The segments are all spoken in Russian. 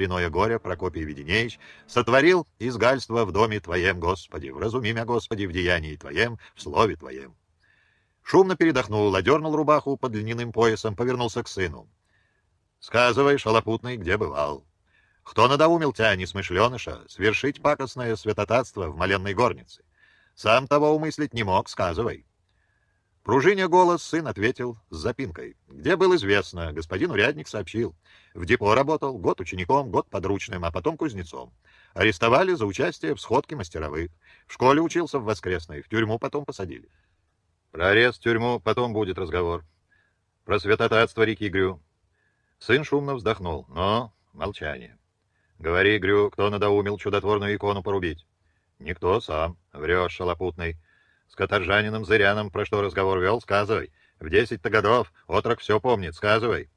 сестриное горе Прокопий Веденеевич, сотворил изгальство в доме Твоем, Господи, вразуми меня, Господи, в деянии Твоем, в слове Твоем. Шумно передохнул, одернул рубаху под льняным поясом, повернулся к сыну. «Сказывай, шалопутный, где бывал? Кто надоумил тебя, несмышленыша, свершить пакостное святотатство в моленной горнице? Сам того умыслить не мог, сказывай». Пружиня голос сын ответил с запинкой. Где был известно, господин урядник сообщил. В депо работал, год учеником, год подручным, а потом кузнецом. Арестовали за участие в сходке мастеровых. В школе учился в воскресной, в тюрьму потом посадили. Про арест, тюрьму потом будет разговор. Про святотатство реки Грю. Сын шумно вздохнул, но молчание. Говори, Грю, кто надоумил чудотворную икону порубить? Никто сам. Врешь, шалопутный. С каторжанином Зыряном про что разговор вел, сказывай. В десять-то годов отрок все помнит, сказывай.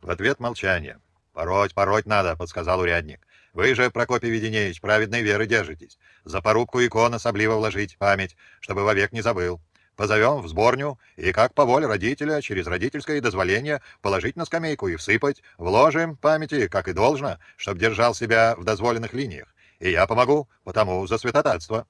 В ответ молчание. «Пороть, пороть надо», — подсказал урядник. «Вы же, Прокопий Веденеевич, праведной веры держитесь. За порубку икон особливо вложить память, чтобы вовек не забыл. Позовем в сборню, и как по воле родителя, через родительское дозволение, положить на скамейку и всыпать, вложим памяти, как и должно, чтоб держал себя в дозволенных линиях. И я помогу, потому за святотатство».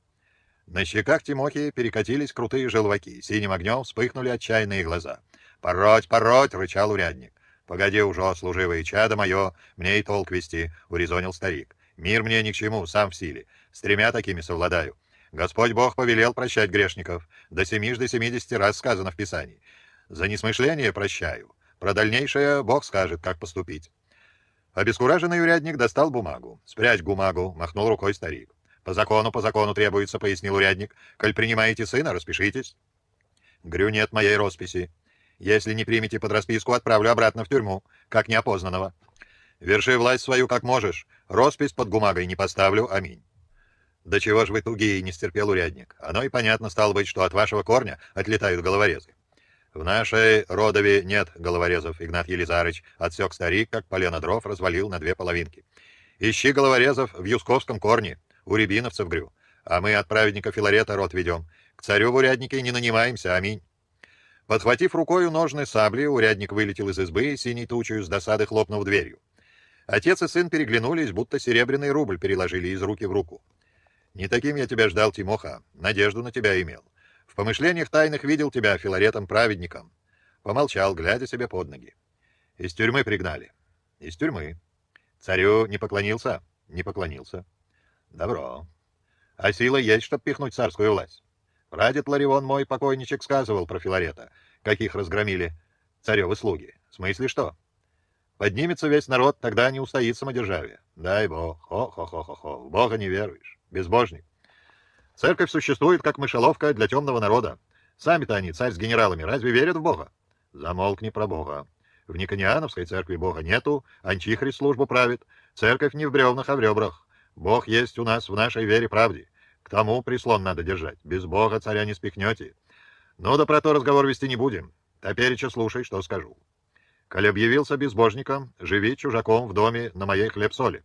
На щеках Тимохи перекатились крутые желваки, синим огнем вспыхнули отчаянные глаза. «Пороть, пороть!» — рычал урядник. «Погоди уже, служивое чадо мое, мне и толк вести», — урезонил старик. «Мир мне ни к чему, сам в силе. С тремя такими совладаю. Господь Бог повелел прощать грешников. До семижды семидесяти раз сказано в Писании. За несмышление прощаю. Про дальнейшее Бог скажет, как поступить. Обескураженный урядник достал бумагу. «Спрячь бумагу», — махнул рукой старик. «По закону, по закону требуется», — пояснил урядник. «Коль принимаете сына, распишитесь». «Грю нет моей росписи. Если не примете под расписку, отправлю обратно в тюрьму, как неопознанного. Верши власть свою как можешь. Роспись под бумагой не поставлю. Аминь». «Да чего ж вы тугие?» — не стерпел урядник. «Оно и понятно стало быть, что от вашего корня отлетают головорезы». «В нашей родове нет головорезов, Игнат Елизарыч», — отсек старик, как полено дров развалил на две половинки. «Ищи головорезов в Юсковском корне, у рябиновцев, грю, а мы от праведника Филарета род ведем. К царю в уряднике не нанимаемся, аминь». Подхватив рукою ножны сабли, урядник вылетел из избы, синей тучью с досады хлопнув дверью. Отец и сын переглянулись, будто серебряный рубль переложили из руки в руку. Не таким я тебя ждал, Тимоха. Надежду на тебя имел. В помышлениях тайных видел тебя Филаретом-праведником. Помолчал, глядя себе под ноги. Из тюрьмы пригнали. Из тюрьмы. Царю не поклонился? Не поклонился. Добро. А сила есть, чтоб пихнуть царскую власть. Прадед Ларивон мой покойничек сказывал про Филарета, каких разгромили царевы слуги. В смысле что? Поднимется весь народ, тогда не устоит самодержавие. Дай бог. Хо-хо-хо-хо-хо. В бога не веруешь безбожник. Церковь существует как мышеловка для темного народа. Сами-то они, царь с генералами, разве верят в Бога? Замолкни про Бога. В Никониановской церкви Бога нету, Анчихрист службу правит. Церковь не в бревнах, а в ребрах. Бог есть у нас в нашей вере правде. К тому прислон надо держать. Без Бога царя не спихнете. Ну да про то разговор вести не будем. Топереча слушай, что скажу. Коль объявился безбожником, живи чужаком в доме на моей хлеб-соли.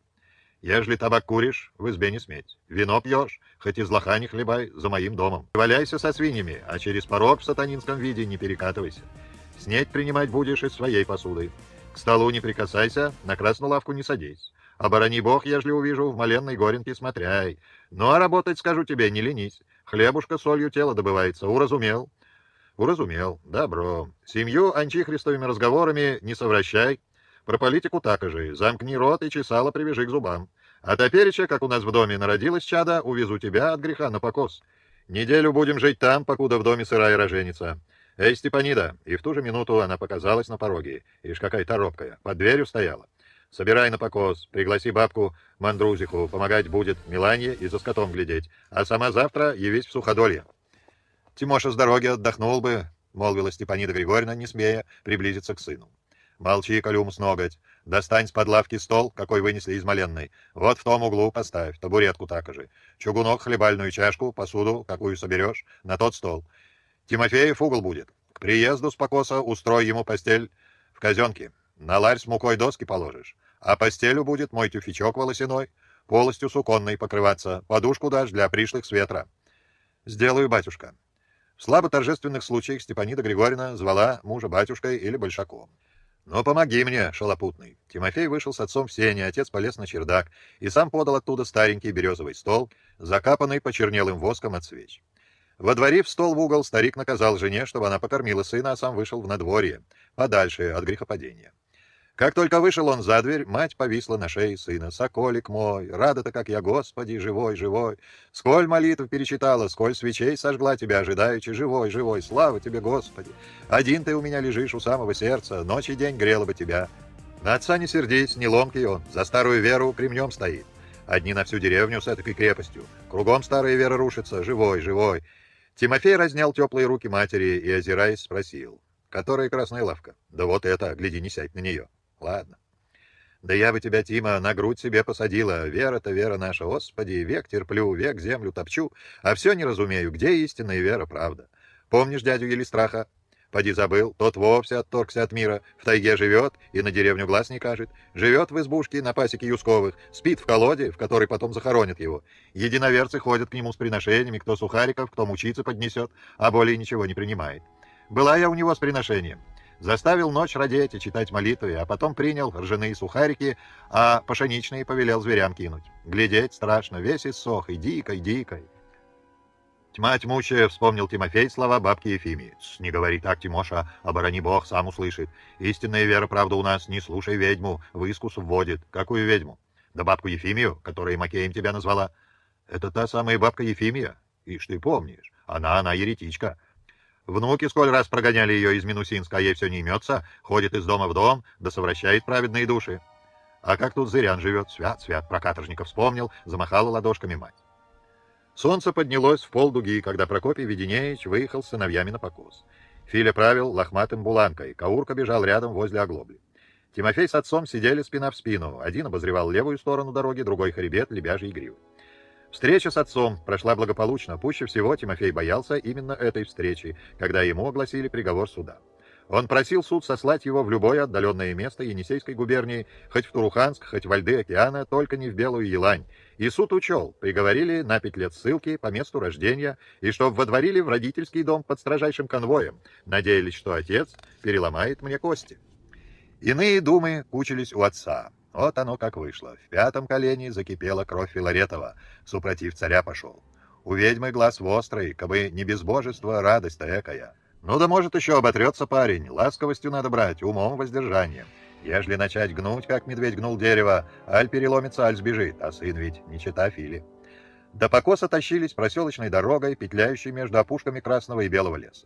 Ежели табак куришь, в избе не сметь. Вино пьешь, хоть из лоха не хлебай, за моим домом. Валяйся со свиньями, а через порог в сатанинском виде не перекатывайся. Снеть принимать будешь из своей посуды. К столу не прикасайся, на красную лавку не садись. Оборони бог, ежели увижу, в моленной горенке смотряй. Ну а работать, скажу тебе, не ленись. Хлебушка солью тело добывается, уразумел? Уразумел, добро. Семью анчихристовыми разговорами не совращай. Про политику так же. Замкни рот и чесало привяжи к зубам. А топереча, как у нас в доме народилась чада, увезу тебя от греха на покос. Неделю будем жить там, покуда в доме сырая роженица. Эй, Степанида!» И в ту же минуту она показалась на пороге. Ишь, какая торопкая. Под дверью стояла. «Собирай на покос, пригласи бабку Мандрузиху, помогать будет Миланье и за скотом глядеть, а сама завтра явись в суходолье». «Тимоша с дороги отдохнул бы», — молвила Степанида Григорьевна, не смея приблизиться к сыну. Молчи, Калюм, сноготь. Достань с под лавки стол, какой вынесли из Маленной. Вот в том углу поставь, табуретку так же. Чугунок, хлебальную чашку, посуду, какую соберешь, на тот стол. Тимофеев угол будет. К приезду с покоса устрой ему постель в казенке. На ларь с мукой доски положишь. А постелю будет мой тюфячок волосяной, полностью суконной покрываться, подушку дашь для пришлых с ветра. Сделаю, батюшка. В слабо торжественных случаях Степанида Григорьевна звала мужа батюшкой или большаком. «Ну, помоги мне, шалопутный». Тимофей вышел с отцом в сене, отец полез на чердак и сам подал оттуда старенький березовый стол, закапанный почернелым воском от свеч. Водворив стол в угол, старик наказал жене, чтобы она покормила сына, а сам вышел в надворье, подальше от грехопадения. Как только вышел он за дверь, мать повисла на шее сына. «Соколик мой, рада-то, как я, Господи, живой, живой! Сколь молитв перечитала, сколь свечей сожгла тебя, ожидаючи, живой, живой! Слава тебе, Господи! Один ты у меня лежишь у самого сердца, ночь и день грела бы тебя. На отца не сердись, не ломкий он, за старую веру кремнем стоит. Одни на всю деревню с этой крепостью. Кругом старая вера рушится, живой, живой!» Тимофей разнял теплые руки матери и, озираясь, спросил. «Которая красная лавка?» «Да вот это, гляди, не сядь на нее». Ладно. Да я бы тебя, Тима, на грудь себе посадила. Вера-то вера наша, Господи, век терплю, век землю топчу, а все не разумею, где истинная вера, правда. Помнишь дядю Елистраха? Поди забыл, тот вовсе отторгся от мира, в тайге живет и на деревню глаз не кажет. Живет в избушке на пасеке Юсковых, спит в колоде, в которой потом захоронят его. Единоверцы ходят к нему с приношениями, кто сухариков, кто мучиться поднесет, а более ничего не принимает. Была я у него с приношением. Заставил ночь родить и читать молитвы, а потом принял ржаные сухарики, а пшеничные повелел зверям кинуть. Глядеть страшно, весь иссох, и дикой, дикой. Тьма тьмущая, вспомнил Тимофей слова бабки Ефимии. «Не говори так, Тимоша, оборони бог, сам услышит. Истинная вера, правда, у нас, не слушай ведьму, в искус вводит. Какую ведьму? Да бабку Ефимию, которая Макеем тебя назвала. Это та самая бабка Ефимия? Ишь ты помнишь, она, она еретичка. Внуки сколь раз прогоняли ее из Минусинска, а ей все не имется, ходит из дома в дом, да совращает праведные души. А как тут зырян живет? Свят, свят, про каторжника вспомнил, замахала ладошками мать. Солнце поднялось в полдуги, когда Прокопий Веденеевич выехал с сыновьями на покос. Филя правил лохматым буланкой, Каурка бежал рядом возле оглобли. Тимофей с отцом сидели спина в спину. Один обозревал левую сторону дороги, другой — хребет, лебяжий гривы. Встреча с отцом прошла благополучно. Пуще всего Тимофей боялся именно этой встречи, когда ему огласили приговор суда. Он просил суд сослать его в любое отдаленное место Енисейской губернии, хоть в Туруханск, хоть в льды океана, только не в Белую Елань. И суд учел, приговорили на пять лет ссылки по месту рождения, и чтоб водворили в родительский дом под строжайшим конвоем. Надеялись, что отец переломает мне кости. Иные думы кучились у отца. Вот оно как вышло. В пятом колене закипела кровь Филаретова. Супротив царя пошел. У ведьмы глаз вострый, кабы не безбожество, радость-то экая. Ну да может еще оботрется парень, ласковостью надо брать, умом воздержанием. Ежели начать гнуть, как медведь гнул дерево, аль переломится, аль сбежит, а сын ведь не чита Фили. До покоса тащились проселочной дорогой, петляющей между опушками красного и белого леса.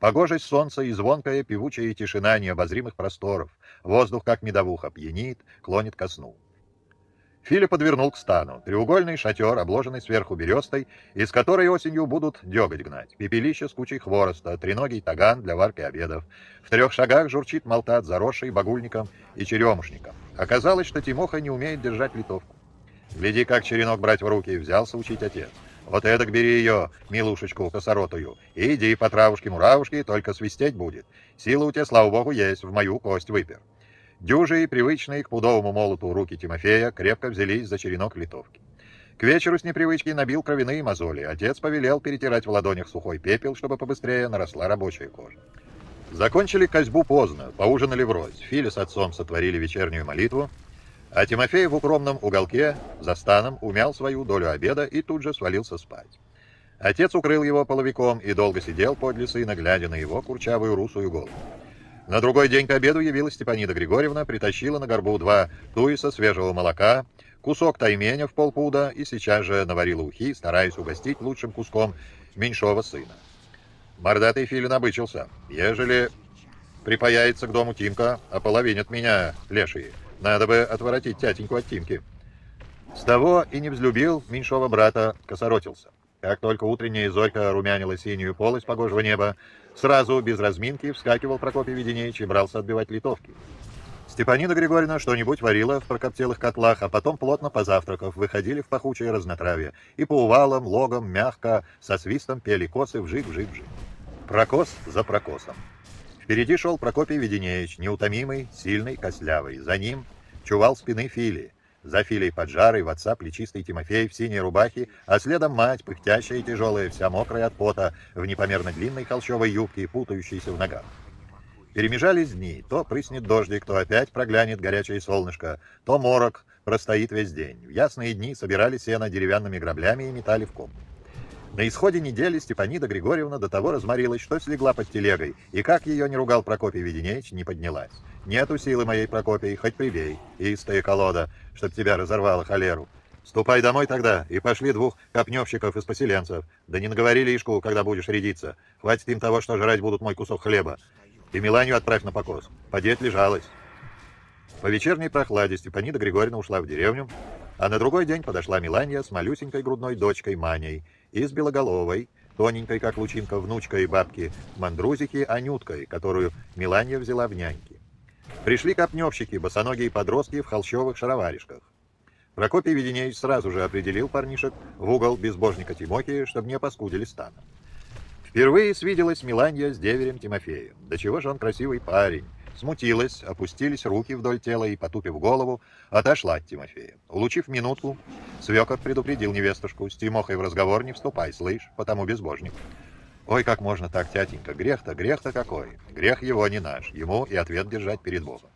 Погожесть солнца и звонкая певучая тишина необозримых просторов. Воздух, как медовуха, пьянит, клонит ко сну. Филя подвернул к стану. Треугольный шатер, обложенный сверху берестой, из которой осенью будут деготь гнать. Пепелище с кучей хвороста, треногий таган для варки обедов. В трех шагах журчит молтат, заросший багульником и черемушником. Оказалось, что Тимоха не умеет держать литовку. Гляди, как черенок брать в руки, взялся учить отец. Вот эдак бери ее, милушечку косоротую, и иди по травушке-муравушке, только свистеть будет. Сила у тебя, слава богу, есть, в мою кость выпер. Дюжи, привычные к пудовому молоту руки Тимофея, крепко взялись за черенок литовки. К вечеру с непривычки набил кровяные мозоли. Отец повелел перетирать в ладонях сухой пепел, чтобы побыстрее наросла рабочая кожа. Закончили козьбу поздно, поужинали врозь. Филя с отцом сотворили вечернюю молитву, а Тимофей в укромном уголке за станом умял свою долю обеда и тут же свалился спать. Отец укрыл его половиком и долго сидел подле сына, глядя на его курчавую русую голову. На другой день к обеду явилась Степанида Григорьевна, притащила на горбу два туиса свежего молока, кусок тайменя в полпуда и сейчас же наварила ухи, стараясь угостить лучшим куском меньшого сына. Мордатый Филин обычился. «Ежели припаяется к дому Тимка, ополовинят меня лешие». Надо бы отворотить тятеньку от Тимки. С того и не взлюбил меньшого брата, косоротился. Как только утренняя зорька румянила синюю полость погожего неба, сразу, без разминки, вскакивал Прокопий Веденеевич и брался отбивать литовки. Степанина Григорьевна что-нибудь варила в прокоптелых котлах, а потом, плотно позавтракав, выходили в пахучее разнотравье и по увалам, логам, мягко, со свистом пели косы вжик-вжик-вжик. Прокос за прокосом. Впереди шел Прокопий Веденеевич, неутомимый, сильный, кослявый. За ним чувал спины Фили. За Филей поджарый, в отца плечистый Тимофей в синей рубахе, а следом мать, пыхтящая и тяжелая, вся мокрая от пота, в непомерно длинной холщовой юбке, путающейся в ногах. Перемежались дни. То прыснет дождик, то опять проглянет горячее солнышко, то морок простоит весь день. В ясные дни собирали сено деревянными граблями и метали в ком. На исходе недели Степанида Григорьевна до того разморилась, что слегла под телегой, и как ее не ругал Прокопий Веденеевич, не поднялась. «Нету силы моей, Прокопий, хоть прибей, истая колода, чтоб тебя разорвало холеру. Ступай домой тогда и пошли двух копневщиков из поселенцев. Да не наговори лишку, когда будешь рядиться. Хватит им того, что жрать будут мой кусок хлеба. И Миланию отправь на покос. Подеть лежалась. По вечерней прохладе Степанида Григорьевна ушла в деревню, а на другой день подошла Миланья с малюсенькой грудной дочкой Маней и с белоголовой, тоненькой, как лучинка, внучкой бабки Мандрузики Анюткой, которую Миланья взяла в няньки. Пришли копневщики, босоногие подростки в холщовых шароваришках. Прокопий Веденеевич сразу же определил парнишек в угол безбожника Тимоки, чтобы не опаскудили стана. Впервые свиделась Миланья с деверем Тимофеем. Да чего же он красивый парень. Смутилась, опустились руки вдоль тела и, потупив голову, отошла от Тимофея. Улучив минутку, свекор предупредил невестушку, с Тимохой в разговор не вступай, слышь, потому безбожник. Ой, как можно так, тятенька, грех-то, грех-то какой. Грех его не наш, ему и ответ держать перед Богом.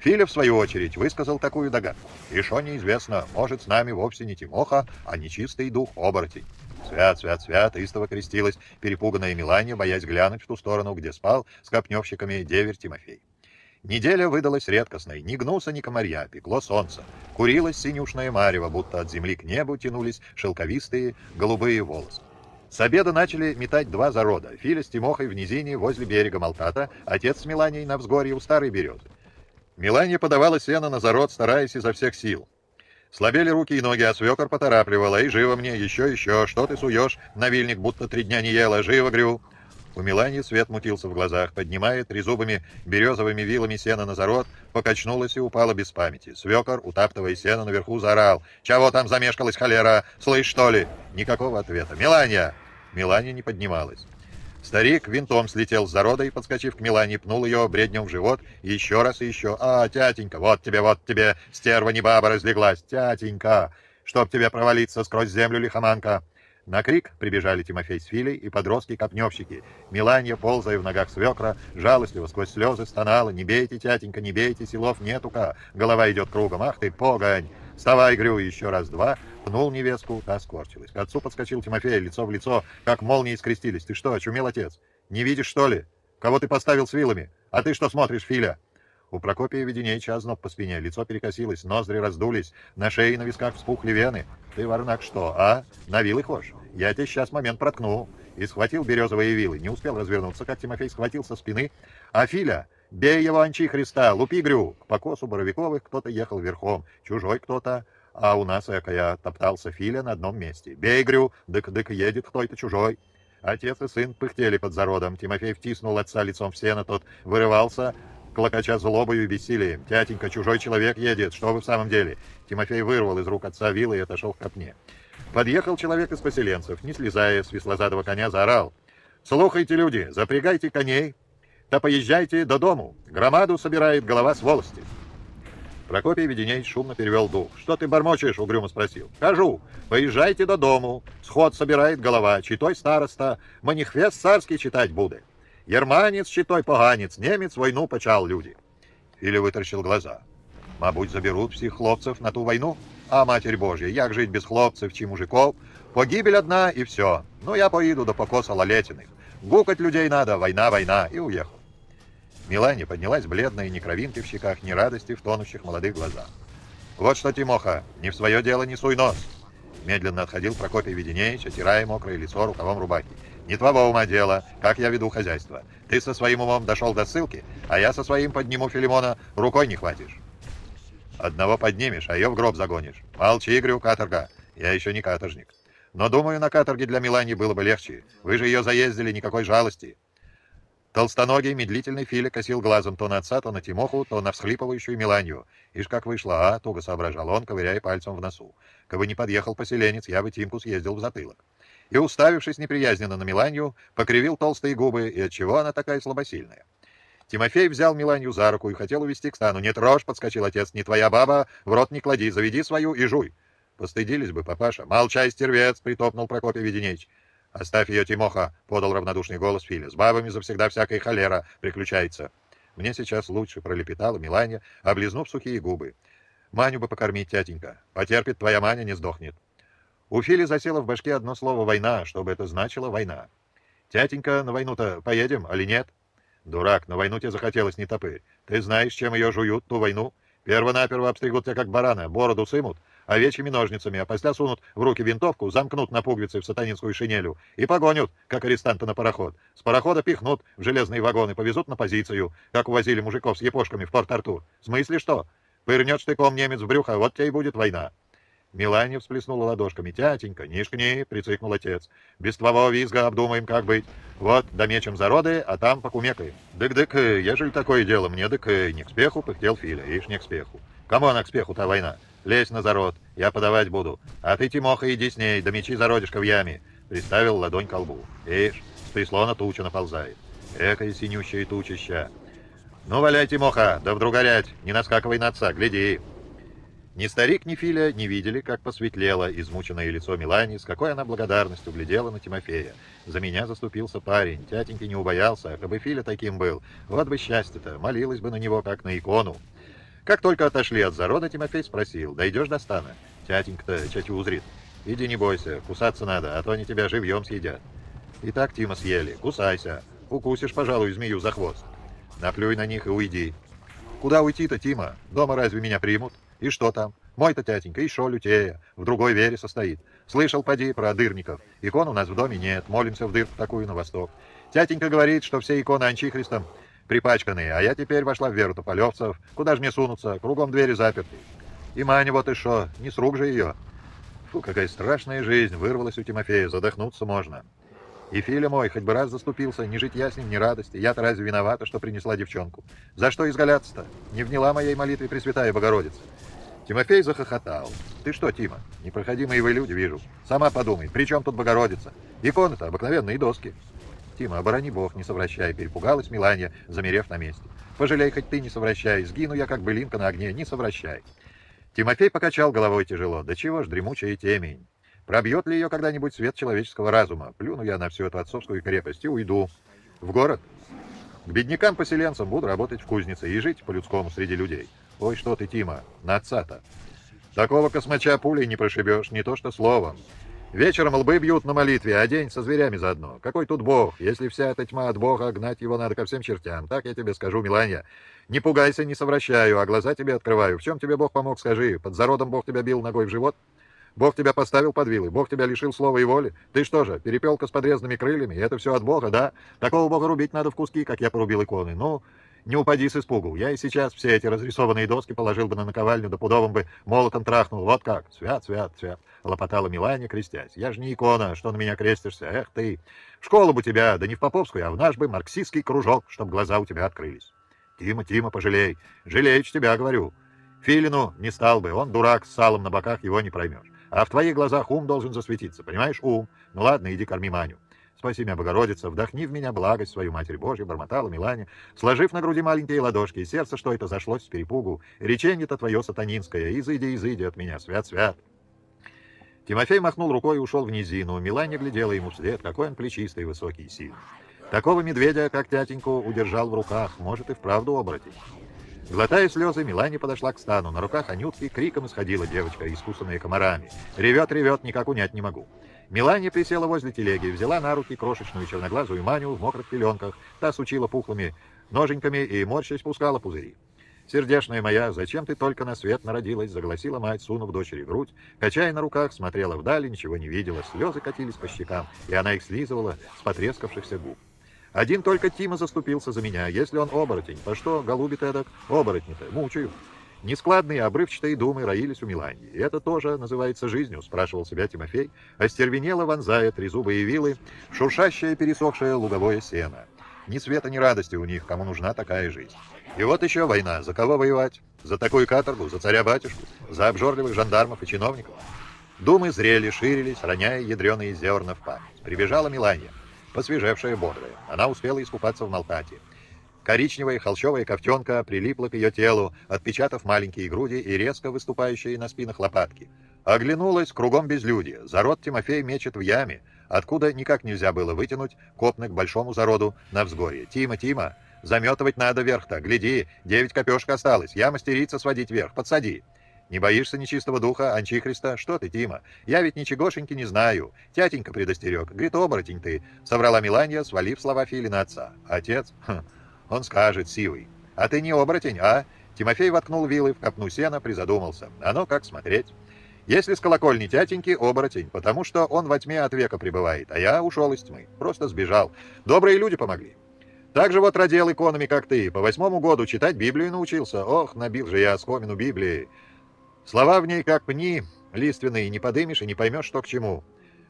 Филя, в свою очередь, высказал такую догадку. Что неизвестно, может, с нами вовсе не Тимоха, а нечистый дух оборотень. Свят, свят, свят, истово крестилась перепуганная Миланья, боясь глянуть в ту сторону, где спал с копневщиками деверь Тимофей. Неделя выдалась редкостной, ни гнуса, ни комарья, пекло солнце. Курилось синюшное марево, будто от земли к небу тянулись шелковистые голубые волосы. С обеда начали метать два зарода. Филя с Тимохой в низине возле берега Малтата, отец с Миланей на взгорье у старой березы. Мелания подавала сено на зарод, стараясь изо всех сил. Слабели руки и ноги, а свекор поторапливала. «И живо мне, еще, еще, что ты суешь? Навильник будто три дня не ела, живо, грю!» У Мелании свет мутился в глазах, поднимая трезубыми березовыми вилами сено на зарод, покачнулась и упала без памяти. Свекор, утаптывая сено наверху, заорал. «Чего там замешкалась холера? Слышь, что ли?» Никакого ответа. «Мелания!» Мелания не поднималась. Старик винтом слетел с зарода и, подскочив к Милане, пнул ее бреднем в живот. Еще раз и еще. «А, тятенька, вот тебе, вот тебе, стерва не баба разлеглась! Тятенька! Чтоб тебе провалиться сквозь землю, лихоманка!» На крик прибежали Тимофей с Филей и подростки-копневщики. Миланья, ползая в ногах свекра, жалостливо сквозь слезы стонала. «Не бейте, тятенька, не бейте, силов нету-ка! Голова идет кругом, ах ты, погонь! Вставай, грю, еще раз-два!» Пнул невестку, та скорчилась. К отцу подскочил Тимофей, лицо в лицо, как молнии скрестились. «Ты что, очумел отец? Не видишь, что ли? Кого ты поставил с вилами? А ты что смотришь, Филя?» У Прокопия Веденеича озноб по спине, лицо перекосилось, ноздри раздулись, на шее и на висках вспухли вены. «Ты, Варнак, что, а? На вилы хочешь? Я тебе сейчас момент проткну!» И схватил березовые вилы. Не успел развернуться, как Тимофей схватил со спины. «А Филя, бей его, анчи Христа, лупи грю!» По косу Боровиковых кто-то ехал верхом, чужой кто-то а у нас, эко я, топтался Филя на одном месте. «Бей, грю, дык-дык едет кто-то чужой». Отец и сын пыхтели под зародом. Тимофей втиснул отца лицом в сено, тот вырывался, клокоча злобою и бессилием. «Тятенька, чужой человек едет, что вы в самом деле?» Тимофей вырвал из рук отца вилы и отошел к копне. Подъехал человек из поселенцев, не слезая с веслозадого коня, заорал. «Слухайте, люди, запрягайте коней, да поезжайте до дому. Громаду собирает голова с волости». Прокопий Веденеевич шумно перевел дух. «Что ты бормочешь?» — угрюмо спросил. «Кажу. Поезжайте до дому. Сход собирает голова. Читой староста. Манихвест царский читать буде. Германец, читой поганец. Немец войну почал люди». Или вытаращил глаза. «Мабуть, заберут всех хлопцев на ту войну? А, Матерь Божья, як жить без хлопцев чи мужиков? Погибель одна и все. Ну, я поеду до покоса Лалетиных. Гукать людей надо, война, война». И уехал. Милане поднялась бледная, ни кровинки в щеках, ни радости в тонущих молодых глазах. «Вот что, Тимоха, не в свое дело не суй нос!» Медленно отходил Прокопий Веденеевич, отирая мокрое лицо рукавом рубахи. «Не твоего ума дело, как я веду хозяйство. Ты со своим умом дошел до ссылки, а я со своим подниму Филимона рукой не хватишь». «Одного поднимешь, а ее в гроб загонишь. Молчи, игрю, каторга. Я еще не каторжник. Но, думаю, на каторге для Милани было бы легче. Вы же ее заездили, никакой жалости. Толстоногий медлительный Филя косил глазом то на отца, то на Тимоху, то на всхлипывающую Миланью. Ишь, как вышло, а? Туго соображал он, ковыряя пальцем в носу. Кабы не подъехал поселенец, я бы Тимку съездил в затылок. И, уставившись неприязненно на Миланью, покривил толстые губы, и отчего она такая слабосильная. Тимофей взял Миланью за руку и хотел увести к стану. «Не трожь!» — подскочил отец. «Не твоя баба! В рот не клади! Заведи свою и жуй!» «Постыдились бы, папаша!» «Молчай, стервец!» — притопнул Прокопий Веденеич. «Оставь ее, Тимоха!» — подал равнодушный голос Филя. «С бабами завсегда всякая холера приключается». Мне сейчас лучше, пролепетала Миланья, облизнув сухие губы. Маню бы покормить, тятенька. Потерпит, твоя Маня не сдохнет. У Фили засело в башке одно слово «война», чтобы это значило «война». «Тятенька, на войну-то поедем, али нет?» «Дурак, на войну тебе захотелось, не топырь. Ты знаешь, чем ее жуют, ту войну? Перво-наперво обстригут тебя как барана, бороду сымут, овечьими ножницами, а после сунут в руки винтовку, замкнут на пуговицы в сатанинскую шинелю и погонят, как арестанта на пароход. С парохода пихнут в железные вагоны, повезут на позицию, как увозили мужиков с епошками в Порт-Артур. В смысле что? Пырнет штыком немец в брюхо, вот тебе и будет война. Миланья всплеснула ладошками. «Тятенька, не шкни!» — прицикнул отец. «Без твоего визга обдумаем, как быть. Вот, домечем зароды, а там покумекаем». «Дык-дык, ежели такое дело, мне дык не к спеху», — пыхтел Филя. «Ишь, не к спеху. Кому она к спеху-то война? Лезь на зарод, я подавать буду. А ты, Тимоха, иди с ней, да мечи зародишка в яме». Приставил ладонь к лбу. «Ишь, с прислона туча наползает. Экая синющая тучища. Ну, валяй, Тимоха, да вдруг горять, не наскакивай на отца, гляди». Ни старик, ни Филя не видели, как посветлело измученное лицо Милани, с какой она благодарностью глядела на Тимофея. За меня заступился парень, тятеньки не убоялся, а бы Филя таким был, вот бы счастье-то, молилась бы на него, как на икону. Как только отошли от зарода, Тимофей спросил, дойдешь до стана? Тятенька-то чатю узрит. Иди не бойся, кусаться надо, а то они тебя живьем съедят. И так Тима съели, кусайся, укусишь, пожалуй, змею за хвост. Наплюй на них и уйди. Куда уйти-то, Тима? Дома разве меня примут? И что там? Мой-то тятенька еще лютея, в другой вере состоит. Слышал, поди, про дырников. Икон у нас в доме нет, молимся в дырку такую на восток. Тятенька говорит, что все иконы Анчихристом припачканные, а я теперь вошла в веру тополевцев. Куда же мне сунуться? Кругом двери заперты. И Маня вот и шо, не с рук же ее. Фу, какая страшная жизнь, вырвалась у Тимофея, задохнуться можно. И Филя мой, хоть бы раз заступился, ни жить я с ним, ни радости. Я-то разве виновата, что принесла девчонку? За что изгаляться-то? Не вняла моей молитве Пресвятая Богородица. Тимофей захохотал. «Ты что, Тима, непроходимые вы люди, вижу. Сама подумай, при чем тут Богородица? Иконы-то обыкновенные доски». «Тима, оборони бог, не совращай», — перепугалась Миланья, замерев на месте. «Пожалей, хоть ты не совращай, сгину я, как былинка на огне, не совращай». Тимофей покачал головой тяжело. «Да чего ж, дремучая темень. Пробьет ли ее когда-нибудь свет человеческого разума? Плюну я на всю эту отцовскую крепость и уйду. В город. К беднякам-поселенцам буду работать в кузнице и жить по-людскому среди людей. Ой, что ты, Тима, на отца-то. Такого космача пулей не прошибешь, не то что словом. Вечером лбы бьют на молитве, а день со зверями заодно. Какой тут Бог? Если вся эта тьма от Бога, гнать его надо ко всем чертям. Так я тебе скажу, Миланья. Не пугайся, не совращаю, а глаза тебе открываю. В чем тебе Бог помог, скажи? Под зародом Бог тебя бил ногой в живот? Бог тебя поставил под вилы, Бог тебя лишил слова и воли. Ты что же, перепелка с подрезанными крыльями? Это все от Бога, да? Такого Бога рубить надо в куски, как я порубил иконы. Ну, не упади с испугу. Я и сейчас все эти разрисованные доски положил бы на наковальню, да пудовым бы молотом трахнул. Вот как. Свят, свят, свят. Лопотала Милане, крестясь. Я же не икона, что на меня крестишься. Эх ты. В школу бы тебя, да не в поповскую, а в наш бы марксистский кружок, чтобы глаза у тебя открылись. Тима, Тима, пожалей. Жалеешь тебя, говорю. Филину не стал бы, он дурак, с салом на боках его не проймешь. А в твоих глазах ум должен засветиться, понимаешь, ум. Ну ладно, иди корми Маню. Спаси меня, Богородица, вдохни в меня благость свою Матерь Божью, бормотала Милане, сложив на груди маленькие ладошки, и сердце что это зашлось с перепугу. Речение-то твое сатанинское, изыди, изыди от меня, свят-свят. Тимофей махнул рукой и ушел в низину. Милане глядела ему вслед, какой он плечистый, высокий и сильный. Такого медведя, как тятеньку, удержал в руках, может и вправду обратить. Глотая слезы, Милане подошла к стану. На руках Анютки криком исходила девочка, искусанная комарами. Ревет, ревет, никак унять не могу. Мелания присела возле телеги, взяла на руки крошечную черноглазую Маню в мокрых пеленках. Та сучила пухлыми ноженьками и, морщась, пускала пузыри. «Сердешная моя, зачем ты только на свет народилась?» — загласила мать, сунув дочери грудь. Качая на руках, смотрела вдали, ничего не видела. Слезы катились по щекам, и она их слизывала с потрескавшихся губ. Один только Тима заступился за меня. Если он оборотень, то что, голубит эдак? Оборотни-то, мучаю. Нескладные обрывчатые думы роились у Миланьи. Это тоже называется жизнью, спрашивал себя Тимофей, остервенело вонзая трезубые вилы шуршащее пересохшее луговое сено. Ни света, ни радости у них, кому нужна такая жизнь. И вот еще война. За кого воевать? За такую каторгу? За царя-батюшку? За обжорливых жандармов и чиновников? Думы зрели, ширились, роняя ядреные зерна в память. Прибежала Миланья, посвежевшая бодрая. Она успела искупаться в Малхате. Коричневая холщовая ковтенка прилипла к ее телу, отпечатав маленькие груди и резко выступающие на спинах лопатки. Оглянулась, кругом безлюдье. Зарод Тимофей мечет в яме, откуда никак нельзя было вытянуть копны к большому зароду на взгорье. «Тима, Тима!» Заметывать надо вверх-то. Гляди, девять копешек осталось. Я мастерица сводить вверх. Подсади. Не боишься нечистого духа, Анчихриста? Что ты, Тима? Я ведь ничегошеньки не знаю. Тятенька предостерег. Говорит, оборотень ты. Соврала Миланья, свалив слова Филина отца. Отец? Хм, он скажет, сивый. А ты не оборотень, а? Тимофей воткнул вилы в копну сена, призадумался. Оно «А как смотреть? Если с колокольни тятеньки, оборотень, потому что он во тьме от века пребывает, а я ушел из тьмы, просто сбежал. Добрые люди помогли. Так же вот родил иконами, как ты, по восьмому году читать Библию научился. Ох, набил же я оскомину Библии. Слова в ней как пни, лиственные, не подымешь и не поймешь, что к чему.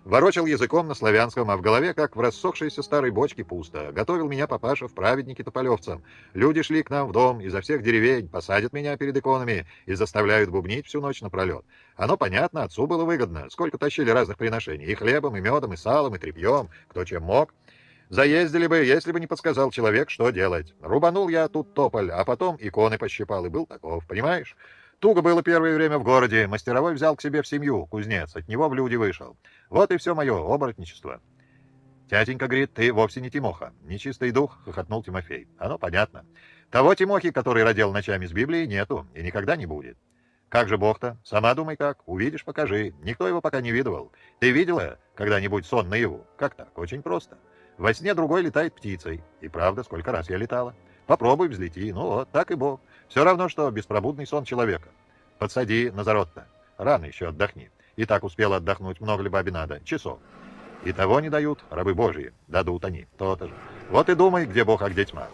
Ворочал языком на славянском, а в голове, как в рассохшейся старой бочке, пусто. Готовил меня папаша в праведники тополевцам. Люди шли к нам в дом изо всех деревень, посадят меня перед иконами и заставляют бубнить всю ночь напролет. Оно понятно, отцу было выгодно. Сколько тащили разных приношений. И хлебом, и медом, и салом, и тряпьем. Кто чем мог. Заездили бы, если бы не подсказал человек, что делать. Рубанул я тут тополь, а потом иконы пощипал, и был таков, понимаешь? Туго было первое время в городе. Мастеровой взял к себе в семью, кузнец. От него в люди вышел. Вот и все мое оборотничество. Тятенька говорит, ты вовсе не Тимоха. Нечистый дух, хохотнул Тимофей. Оно понятно. Того Тимохи, который родил ночами с Библией, нету и никогда не будет. Как же Бог-то? Сама думай как. Увидишь, покажи. Никто его пока не видывал. Ты видела когда-нибудь сон наяву? Как так? Очень просто. Во сне другой летает птицей. И правда, сколько раз я летала. Попробуй взлети. Ну вот, так и Бог. Все равно, что беспробудный сон человека. Подсади на зарод-то. Рано еще отдохни. И так успел отдохнуть, много ли бабе надо? Часов. И того не дают, рабы божьи. Дадут они, то-то же. Вот и думай, где бог, а где тьма.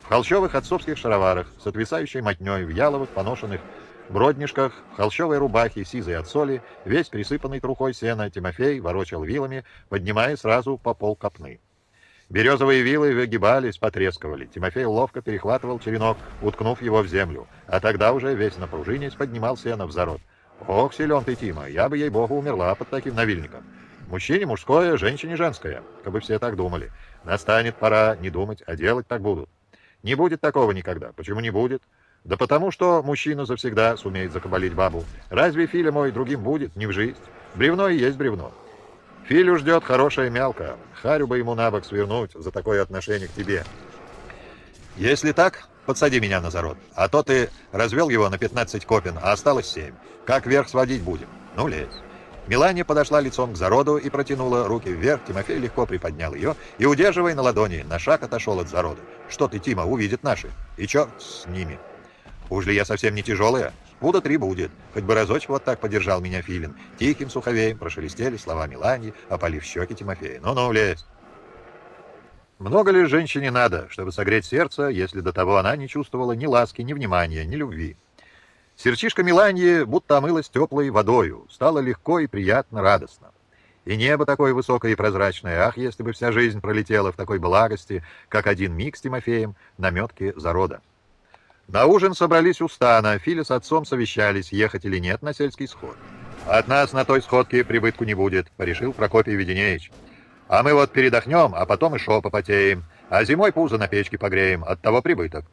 В холщовых отцовских шароварах, с отвисающей мотней, в яловых поношенных броднишках, в холщовой рубахе, сизой от соли, весь присыпанный трухой сена, Тимофей ворочал вилами, поднимая сразу по пол копны. Березовые вилы выгибались, потрескивали. Тимофей ловко перехватывал черенок, уткнув его в землю. А тогда уже весь на пружине поднимал сено в зарод. «Ох, силен ты, Тима, я бы, ей-богу, умерла под таким навильником. Мужчине мужское, женщине женское, как бы все так думали. Настанет пора не думать, а делать так будут. Не будет такого никогда. Почему не будет? Да потому что мужчина завсегда сумеет закабалить бабу. Разве Филя мой другим будет? Не в жизнь. Бревно и есть бревно. Филю ждет хорошая мялка. Харю бы ему на бок свернуть за такое отношение к тебе. Если так, подсади меня на зарод. А то ты развел его на 15 копин, а осталось 7. Как вверх сводить будем? Ну, лезь. Мелания подошла лицом к зароду и протянула руки вверх. Тимофей легко приподнял ее и, удерживая на ладони, на шаг отошел от зарода. «Что ты, Тима, увидит наши? И черт с ними!» «Уж ли я совсем не тяжелая?» Пуда три будет. Хоть бы разочек вот так подержал меня Филин. Тихим суховеем прошелестели слова Миланьи, опалив щеки Тимофея. Ну-ну, влезь. Много ли женщине надо, чтобы согреть сердце, если до того она не чувствовала ни ласки, ни внимания, ни любви? Серчишка Миланьи будто омылась теплой водою, стало легко и приятно, радостно. И небо такое высокое и прозрачное, ах, если бы вся жизнь пролетела в такой благости, как один миг с Тимофеем на метке зарода. На ужин собрались у стана, Филя с отцом совещались, ехать или нет на сельский сход. «От нас на той сходке прибытку не будет», — порешил Прокопий Веденеевич. «А мы вот передохнем, а потом и шо попотеем, а зимой пузо на печке погреем, от того прибыток».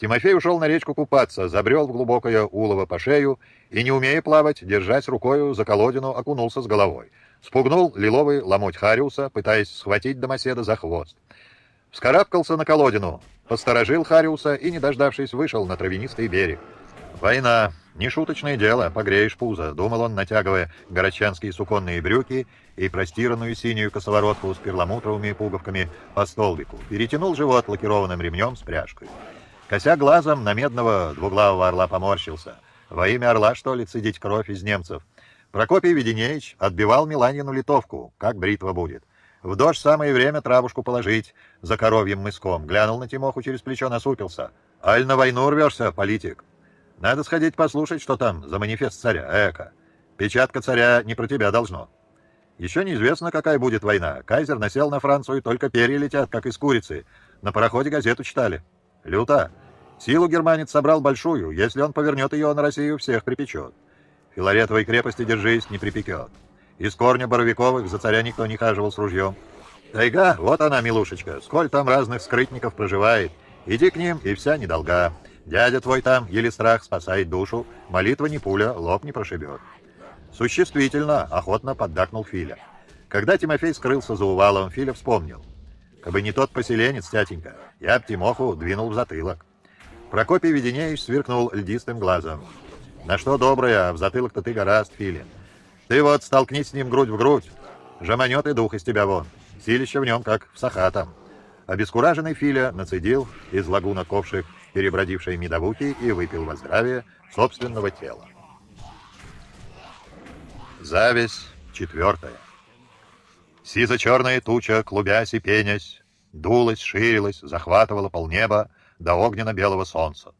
Тимофей ушел на речку купаться, забрел в глубокое улово по шею и, не умея плавать, держась рукою за колодину, окунулся с головой. Спугнул лиловый ломоть Хариуса, пытаясь схватить домоседа за хвост. Вскарабкался на колодину, посторожил Хариуса и, не дождавшись, вышел на травянистый берег. «Война. Нешуточное дело, погреешь пузо», — думал он, натягивая горочанские суконные брюки и простиранную синюю косоворотку с перламутровыми пуговками по столбику. Перетянул живот лакированным ремнем с пряжкой. Кося глазом на медного двуглавого орла поморщился. Во имя орла, что ли, цедить кровь из немцев? Прокопий Веденеевич отбивал Миланину литовку, как бритва будет. В дождь самое время травушку положить за коровьим мыском. Глянул на Тимоху через плечо, насупился. Аль на войну рвешься, политик? Надо сходить послушать, что там за манифест царя. Эка. Печатка царя не про тебя должно. Еще неизвестно, какая будет война. Кайзер насел на Францию, только перья летят, как из курицы. На пароходе газету читали. Люто. Силу германец собрал большую. Если он повернет ее на Россию, всех припечет. Филаретовой крепости держись, не припекет. Из корня Боровиковых за царя никто не хаживал с ружьем. Тайга, вот она, милушечка, сколь там разных скрытников проживает. Иди к ним, и вся недолга. Дядя твой там, еле страх, спасает душу. Молитва не пуля, лоб не прошибет. Существительно, охотно поддакнул Филя. Когда Тимофей скрылся за увалом, Филя вспомнил. Кабы не тот поселенец, тятенька, я б Тимоху двинул в затылок. Прокопий Веденеевич сверкнул льдистым глазом. На что доброе, а в затылок-то ты гораст, Филин. Ты вот столкнись с ним грудь в грудь, жаманет и дух из тебя вон. Силище в нем, как в сахатом. Обескураженный Филя нацедил из лагуна ковшик перебродившей медовухи и выпил во здравие собственного тела. Зависть четвертая. Сизо-черная туча, клубясь и пенясь, дулась, ширилась, захватывала полнеба до огненно-белого солнца.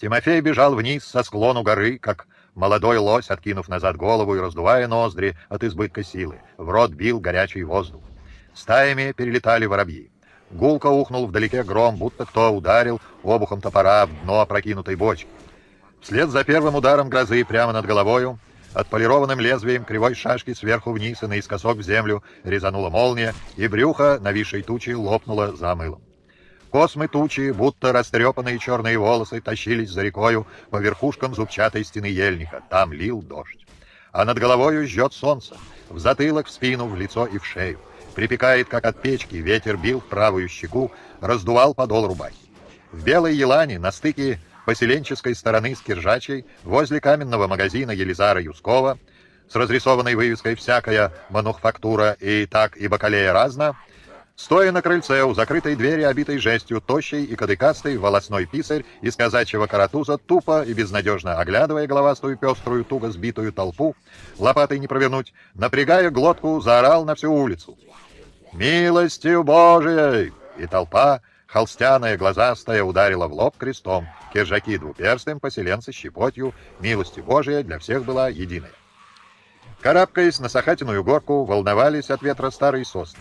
Тимофей бежал вниз со склону горы, как молодой лось, откинув назад голову и раздувая ноздри от избытка силы. В рот бил горячий воздух. Стаями перелетали воробьи. Гулко ухнул вдалеке гром, будто кто ударил обухом топора в дно опрокинутой бочки. Вслед за первым ударом грозы прямо над головою, отполированным лезвием кривой шашки сверху вниз и наискосок в землю резанула молния, и брюхо нависшей тучи лопнуло за мылом. Космы тучи, будто растрепанные черные волосы, тащились за рекою по верхушкам зубчатой стены ельника. Там лил дождь. А над головою жжет солнце, в затылок, в спину, в лицо и в шею. Припекает, как от печки, ветер бил в правую щеку, раздувал подол рубахи. В Белой Елане, на стыке поселенческой стороны с Киржачей, возле каменного магазина Елизара Юскова, с разрисованной вывеской «Всякая мануфактура и так и бакалея разна», Стоя на крыльце у закрытой двери, обитой жестью, тощий и кадыкастый волосной писарь из казачьего каратуза, тупо и безнадежно оглядывая головастую пеструю, туго сбитую толпу, лопатой не провернуть, напрягая глотку, заорал на всю улицу. «Милостью Божией!» И толпа, холстяная, глазастая, ударила в лоб крестом. Киржаки двуперстым, поселенцы щепотью. Милостью Божией для всех была единая. Карабкаясь на Сахатиную горку, волновались от ветра старые сосны.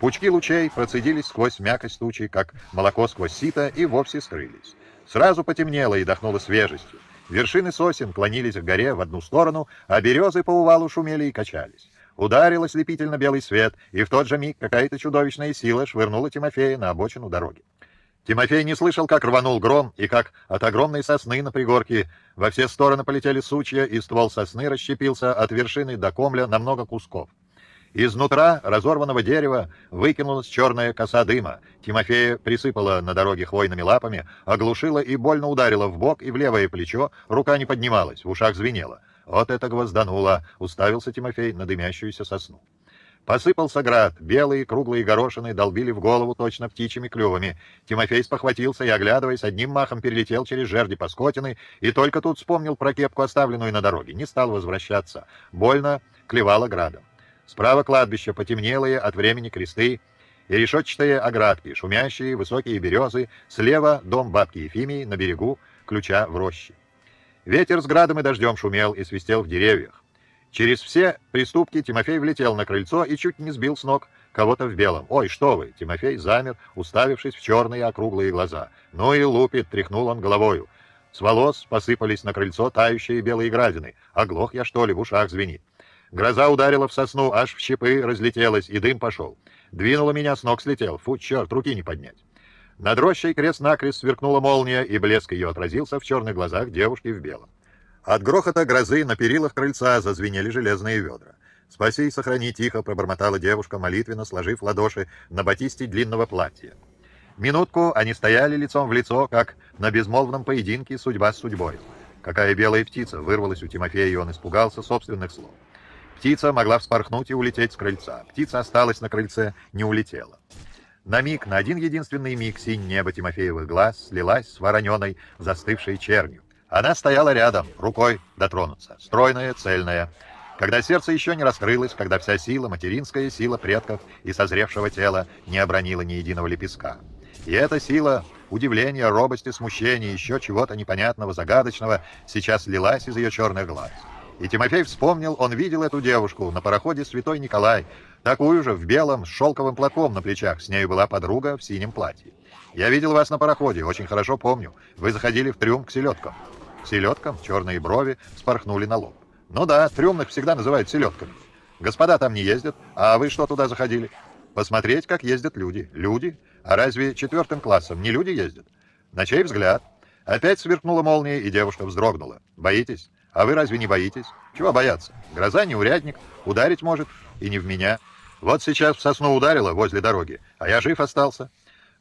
Пучки лучей процедились сквозь мякость тучи, как молоко сквозь сито, и вовсе скрылись. Сразу потемнело и дохнуло свежестью. Вершины сосен клонились к горе в одну сторону, а березы по увалу шумели и качались. Ударил ослепительно белый свет, и в тот же миг какая-то чудовищная сила швырнула Тимофея на обочину дороги. Тимофей не слышал, как рванул гром, и как от огромной сосны на пригорке во все стороны полетели сучья, и ствол сосны расщепился от вершины до комля на много кусков. Изнутра разорванного дерева выкинулась черная коса дыма. Тимофея присыпала на дороге хвойными лапами, оглушила и больно ударила в бок и в левое плечо, рука не поднималась, в ушах звенела. Вот это гвоздануло, уставился Тимофей на дымящуюся сосну. Посыпался град, белые круглые горошины долбили в голову точно птичьими клювами. Тимофей спохватился и, оглядываясь, одним махом перелетел через жерди Паскотины и только тут вспомнил про кепку, оставленную на дороге. Не стал возвращаться. Больно клевало градом. Справа кладбище, потемнелые от времени кресты и решетчатые оградки, шумящие высокие березы, слева дом бабки Ефимии на берегу, ключа в роще. Ветер с градом и дождем шумел и свистел в деревьях. Через все приступки Тимофей влетел на крыльцо и чуть не сбил с ног кого-то в белом. «Ой, что вы!» Тимофей замер, уставившись в черные округлые глаза. «Ну и лупит!» — тряхнул он головою. С волос посыпались на крыльцо тающие белые градины. «Оглох я, что ли, в ушах звенит?» Гроза ударила в сосну, аж в щепы разлетелась, и дым пошел. Двинула меня, с ног слетел. Фу, черт, руки не поднять. Над рощей крест-накрест сверкнула молния, и блеск ее отразился в черных глазах девушки в белом. От грохота грозы на перилах крыльца зазвенели железные ведра. «Спаси и сохрани тихо», — пробормотала девушка, молитвенно сложив ладоши на батисте длинного платья. Минутку они стояли лицом в лицо, как на безмолвном поединке судьба с судьбой. Какая белая птица вырвалась у Тимофея, и он испугался собственных слов. Птица могла вспорхнуть и улететь с крыльца. Птица осталась на крыльце, не улетела. На миг, на один единственный миг, синь небо Тимофеевых глаз слилась с вороненой, застывшей чернью. Она стояла рядом, рукой дотронуться, стройная, цельная. Когда сердце еще не раскрылось, когда вся сила, материнская сила предков и созревшего тела не обронила ни единого лепестка. И эта сила удивления, робости, смущения, еще чего-то непонятного, загадочного, сейчас лилась из ее черных глаз. И Тимофей вспомнил, он видел эту девушку на пароходе «Святой Николай», такую же, в белом, с шелковым платком на плечах. С нею была подруга в синем платье. «Я видел вас на пароходе, очень хорошо помню. Вы заходили в трюм к селедкам». Селедкам черные брови спорхнули на лоб. «Ну да, трюмных всегда называют селедками. Господа там не ездят, а вы что туда заходили?» «Посмотреть, как ездят люди. Люди? А разве четвертым классом не люди ездят?» «На чей взгляд?» Опять сверкнула молния, и девушка вздрогнула. «Боитесь?» А вы разве не боитесь? Чего бояться? Гроза не урядник, ударить может, и не в меня. Вот сейчас в сосну ударило возле дороги, а я жив остался.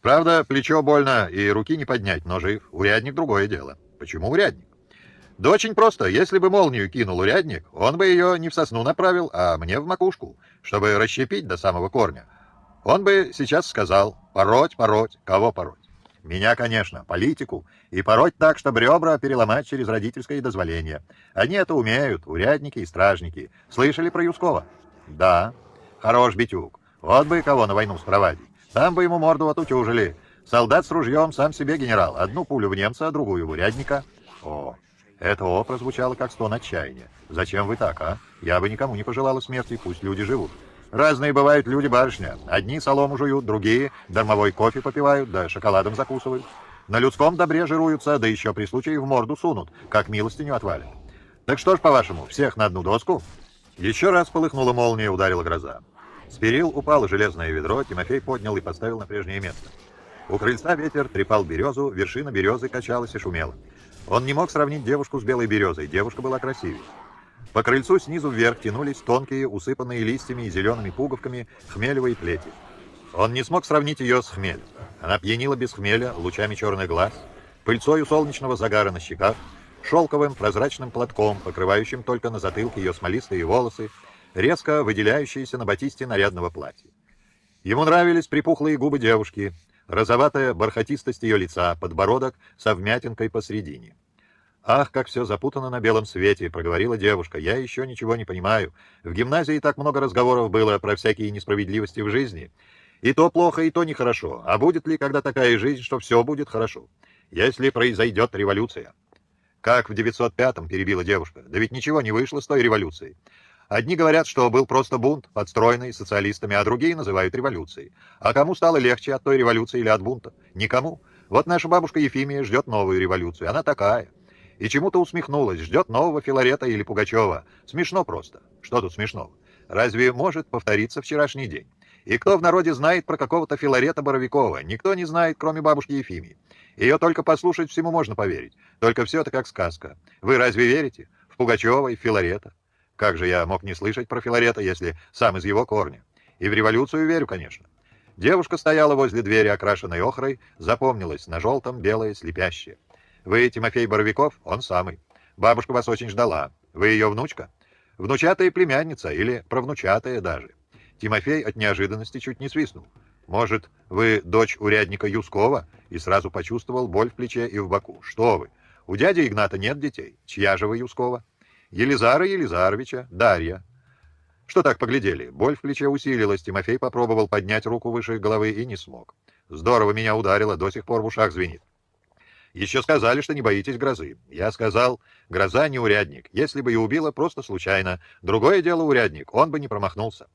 Правда, плечо больно и руки не поднять, но жив. Урядник — другое дело. Почему урядник? Да очень просто. Если бы молнию кинул урядник, он бы ее не в сосну направил, а мне в макушку, чтобы расщепить до самого корня. Он бы сейчас сказал «пороть, пороть, кого пороть?» Меня, конечно, политику, и пороть так, чтобы ребра переломать через родительское дозволение. Они это умеют, урядники и стражники. Слышали про Юскова? Да. Хорош битюк. Вот бы кого на войну спровадить. Там бы ему морду отутюжили. Солдат с ружьем сам себе генерал. Одну пулю в немца, а другую в урядника. О, это «о» прозвучало как стон отчаяния. Зачем вы так, а? Я бы никому не пожелала смерти, пусть люди живут. Разные бывают люди, барышня. Одни солому жуют, другие дармовой кофе попивают, да шоколадом закусывают. На людском добре жируются, да еще при случае в морду сунут, как милостиню отвалят. Так что ж, по-вашему, всех на одну доску? Еще раз полыхнула молния, ударила гроза. С перил упало железное ведро, Тимофей поднял и поставил на прежнее место. У крыльца ветер трепал березу, вершина березы качалась и шумела. Он не мог сравнить девушку с белой березой, девушка была красивее. По крыльцу снизу вверх тянулись тонкие, усыпанные листьями и зелеными пуговками хмелевые плети. Он не смог сравнить ее с хмелем. Она пьянила без хмеля, лучами черных глаз, пыльцою солнечного загара на щеках, шелковым прозрачным платком, покрывающим только на затылке ее смолистые волосы, резко выделяющиеся на батисте нарядного платья. Ему нравились припухлые губы девушки, розоватая бархатистость ее лица, подбородок со вмятинкой посредине. «Ах, как все запутано на белом свете!» — проговорила девушка. «Я еще ничего не понимаю. В гимназии так много разговоров было про всякие несправедливости в жизни. И то плохо, и то нехорошо. А будет ли когда такая жизнь, что все будет хорошо? Если произойдет революция?» «Как в 905-м?» — перебила девушка. «Да ведь ничего не вышло с той революцией. Одни говорят, что был просто бунт, подстроенный социалистами, а другие называют революцией. А кому стало легче от той революции или от бунта? Никому. Вот наша бабушка Ефимия ждет новую революцию. Она такая. И чему-то усмехнулась, ждет нового Филарета или Пугачева. Смешно просто. Что тут смешного? Разве может повториться вчерашний день? И кто в народе знает про какого-то Филарета Боровикова? Никто не знает, кроме бабушки Ефимии. Ее только послушать всему можно поверить. Только все это как сказка. Вы разве верите? В Пугачева и Филарета? Как же я мог не слышать про Филарета, если сам из его корня? И в революцию верю, конечно. Девушка стояла возле двери, окрашенной охрой, запомнилась на желтом, белое, слепящее. Вы Тимофей Боровиков? Он самый. Бабушка вас очень ждала. Вы ее внучка? Внучатая племянница или правнучатая даже. Тимофей от неожиданности чуть не свистнул. Может, вы дочь урядника Юскова? И сразу почувствовал боль в плече и в боку. Что вы? У дяди Игната нет детей. Чья же вы Юскова? Елизара Елизаровича, Дарья. Что так поглядели? Боль в плече усилилась, Тимофей попробовал поднять руку выше головы и не смог. Здорово меня ударило, до сих пор в ушах звенит. Еще сказали, что не боитесь грозы. Я сказал, гроза не урядник. Если бы и убила, просто случайно. Другое дело урядник, он бы не промахнулся.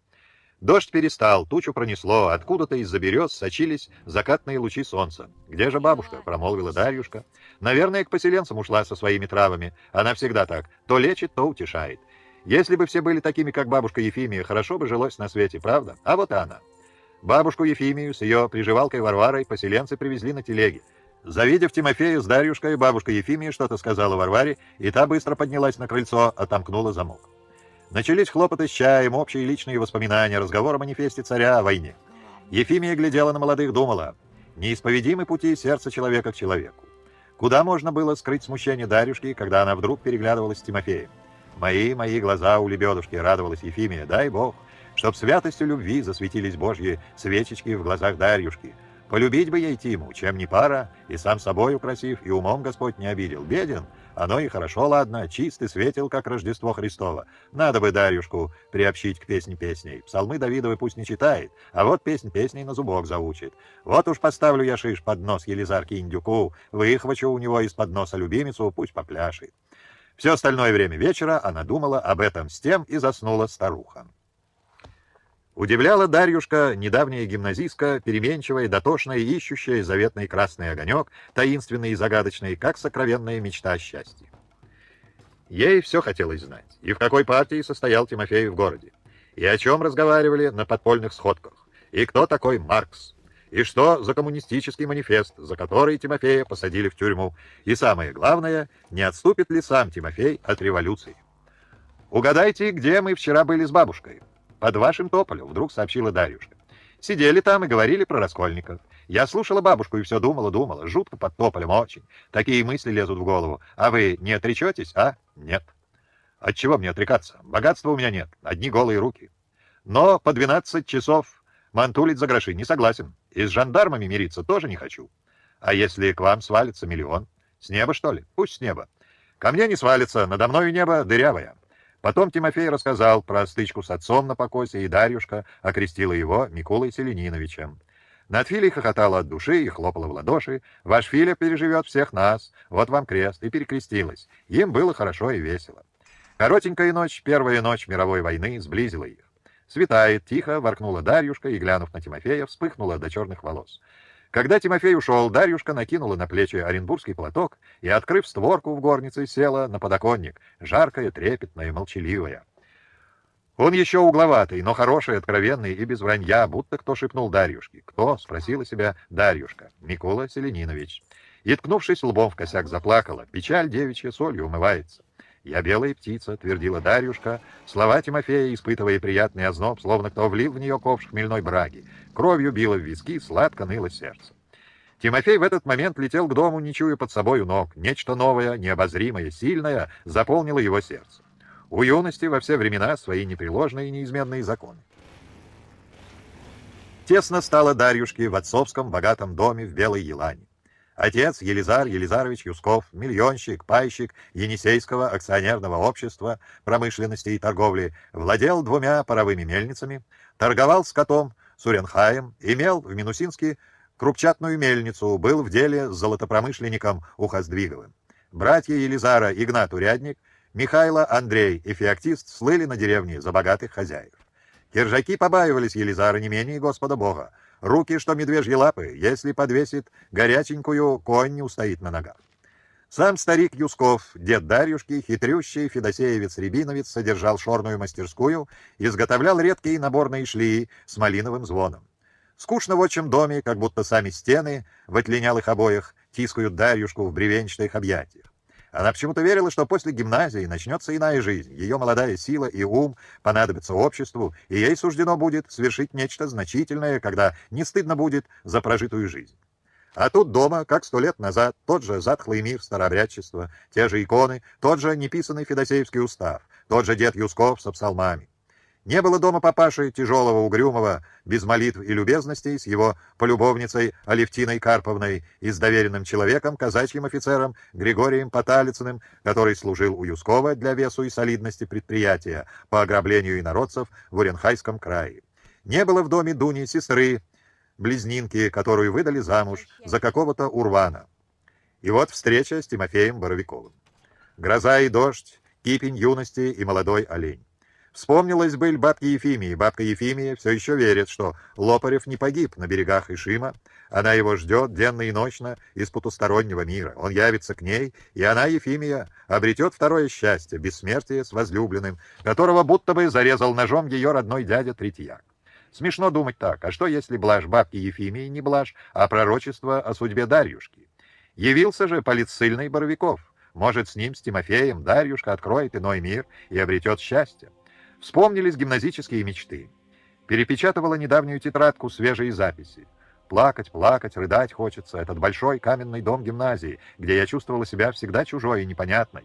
Дождь перестал, тучу пронесло, откуда-то из-за берез сочились закатные лучи солнца. «Где же бабушка?» — промолвила Дарьюшка. «Наверное, к поселенцам ушла со своими травами. Она всегда так. То лечит, то утешает. Если бы все были такими, как бабушка Ефимия, хорошо бы жилось на свете, правда? А вот она». Бабушку Ефимию с ее приживалкой Варварой поселенцы привезли на телеге. Завидев Тимофея с Дарьюшкой, бабушка Ефимия что-то сказала Варваре, и та быстро поднялась на крыльцо, отомкнула замок. Начались хлопоты с чаем, общие личные воспоминания, разговор о манифесте царя о войне. Ефимия глядела на молодых, думала, неисповедимы пути сердца человека к человеку. Куда можно было скрыть смущение Дарюшки, когда она вдруг переглядывалась с Тимофеем? «Мои, мои глаза у лебедушки», — радовалась Ефимия, «дай Бог, чтоб святостью любви засветились Божьи свечечки в глазах Дарюшки. Полюбить бы ей Тиму, чем не пара, и сам собою красив, и умом Господь не обидел. Беден, оно и хорошо, ладно, чистый светил, как Рождество Христово. Надо бы Дарюшку приобщить к песне песней. Псалмы Давидовы пусть не читает, а вот песнь песней на зубок заучит. Вот уж поставлю я шиш под нос Елизарке Индюку, выхвачу у него из-под носа любимицу, пусть попляшет. Все остальное время вечера она думала об этом с тем и заснула старуха. Удивляла Дарьюшка, недавняя гимназистка, переменчивая, дотошная, ищущая заветный красный огонек, таинственный и загадочный, как сокровенная мечта счастья. Ей все хотелось знать, и в какой партии состоял Тимофей в городе, и о чем разговаривали на подпольных сходках, и кто такой Маркс, и что за коммунистический манифест, за который Тимофея посадили в тюрьму, и самое главное, не отступит ли сам Тимофей от революции. Угадайте, где мы вчера были с бабушкой. Под вашим тополем», — вдруг сообщила Дарюшка. «Сидели там и говорили про Раскольников. Я слушала бабушку и все думала, думала. Жутко под тополем очень. Такие мысли лезут в голову. А вы не отречетесь, а? Нет. От чего мне отрекаться? Богатства у меня нет. Одни голые руки. Но по 12 часов мантулить за гроши не согласен. И с жандармами мириться тоже не хочу. А если к вам свалится миллион? С неба, что ли? Пусть с неба. Ко мне не свалится, надо мною небо дырявое. Потом Тимофей рассказал про стычку с отцом на покосе, и Дарюшка окрестила его Микулой Селениновичем. Над Филей хохотала от души и хлопала в ладоши. «Ваш Филя переживет всех нас. Вот вам крест». И перекрестилась. Им было хорошо и весело. Коротенькая ночь, первая ночь мировой войны, сблизила их. Светает, тихо воркнула Дарюшка и, глянув на Тимофея, вспыхнула до черных волос. Когда Тимофей ушел, Дарюшка накинула на плечи оренбургский платок и, открыв створку в горнице, села на подоконник, жаркая, трепетная, молчаливая. Он еще угловатый, но хороший, откровенный и без вранья, будто кто шепнул Дарьюшке. «Кто?» — спросила себя Дарьюшка. «Микола Селенинович». И, ткнувшись лбом в косяк, заплакала. Печаль девичья солью умывается. «Я белая птица», — твердила Дарьюшка. Слова Тимофея, испытывая приятный озноб, словно кто влил в нее ковш хмельной браги. Кровью било в виски, сладко ныло сердце. Тимофей в этот момент летел к дому, не чуя под собою ног. Нечто новое, необозримое, сильное заполнило его сердце. У юности во все времена свои непреложные и неизменные законы. Тесно стало Дарьюшке в отцовском богатом доме в Белой Елане. Отец Елизар Елизарович Юсков, миллионщик, пайщик Енисейского акционерного общества промышленности и торговли, владел двумя паровыми мельницами, торговал скотом Суренхаем, имел в Минусинске крупчатную мельницу, был в деле с золотопромышленником Ухоздвиговым. Братья Елизара Игнат Урядник Михайло, Андрей и Феоктист слыли на деревне за богатых хозяев. Киржаки побаивались Елизара не менее Господа Бога. Руки, что медвежьи лапы, если подвесит горяченькую, конь не устоит на ногах. Сам старик Юсков, дед Дарюшки, хитрющий федосеевец-рябиновец, содержал шорную мастерскую, изготовлял редкие наборные шлии с малиновым звоном. Скучно в отчим доме, как будто сами стены в отлинялых обоях тискают Дарюшку в бревенчатых объятиях. Она почему-то верила, что после гимназии начнется иная жизнь, ее молодая сила и ум понадобятся обществу, и ей суждено будет совершить нечто значительное, когда не стыдно будет за прожитую жизнь. А тут дома, как сто лет назад, тот же затхлый мир старообрядчества, те же иконы, тот же неписанный Федосеевский устав, тот же дед Юсков со псалмами. Не было дома папаши тяжелого, угрюмого, без молитв и любезностей, с его полюбовницей Алевтиной Карповной и с доверенным человеком, казачьим офицером Григорием Поталицыным, который служил у Юскова для весу и солидности предприятия по ограблению инородцев в Уренхайском крае. Не было в доме Дуни сестры, близнинки, которую выдали замуж за какого-то урвана. И вот встреча с Тимофеем Боровиковым. Гроза и дождь, кипень юности и молодой олень. Вспомнилась быль бабки Ефимии. Бабка Ефимия все еще верит, что Лопарев не погиб на берегах Ишима. Она его ждет денно и ночно из потустороннего мира. Он явится к ней, и она, Ефимия, обретет второе счастье, бессмертие с возлюбленным, которого будто бы зарезал ножом ее родной дядя Третьяк. Смешно думать так, а что если блажь бабки Ефимии не блажь, а пророчество о судьбе Дарьюшки? Явился же полицильный Боровиков. Может, с ним, с Тимофеем, Дарьюшка откроет иной мир и обретет счастье. Вспомнились гимназические мечты. Перепечатывала недавнюю тетрадку свежие записи. Плакать, плакать, рыдать хочется. Этот большой каменный дом гимназии, где я чувствовала себя всегда чужой и непонятной.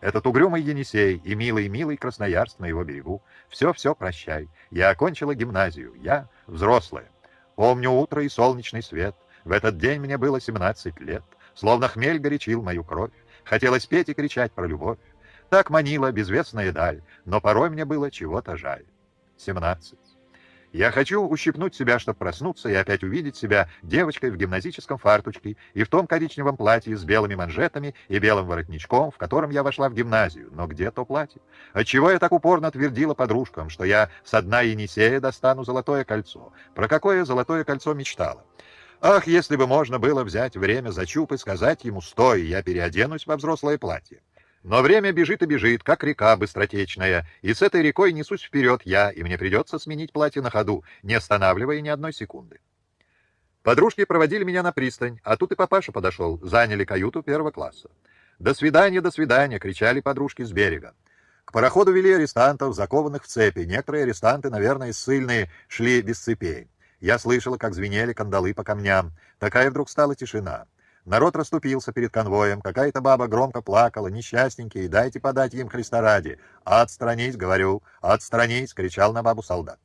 Этот угрюмый Енисей и милый-милый Красноярск на его берегу. Все-все прощай. Я окончила гимназию. Я взрослая. Помню утро и солнечный свет. В этот день мне было 17 лет. Словно хмель горячил мою кровь. Хотелось петь и кричать про любовь. Так манила безвестная даль, но порой мне было чего-то жаль. 17. Я хочу ущипнуть себя, чтобы проснуться и опять увидеть себя девочкой в гимназическом фартучке и в том коричневом платье с белыми манжетами и белым воротничком, в котором я вошла в гимназию. Но где то платье? Отчего я так упорно твердила подружкам, что я с дна Енисея достану золотое кольцо? Про какое золотое кольцо мечтала? Ах, если бы можно было взять время за чуб и сказать ему «Стой, я переоденусь во взрослое платье». Но время бежит и бежит, как река быстротечная, и с этой рекой несусь вперед я, и мне придется сменить платье на ходу, не останавливая ни одной секунды. Подружки проводили меня на пристань, а тут и папаша подошел, заняли каюту первого класса. «До свидания, до свидания!» — кричали подружки с берега. К пароходу вели арестантов, закованных в цепи. Некоторые арестанты, наверное, ссыльные, шли без цепей. Я слышала, как звенели кандалы по камням. Такая вдруг стала тишина. Народ расступился перед конвоем. Какая-то баба громко плакала. «Несчастненькие, дайте подать им Христа ради!» «Отстранись!» — говорю. «Отстранись!» — кричал на бабу солдат.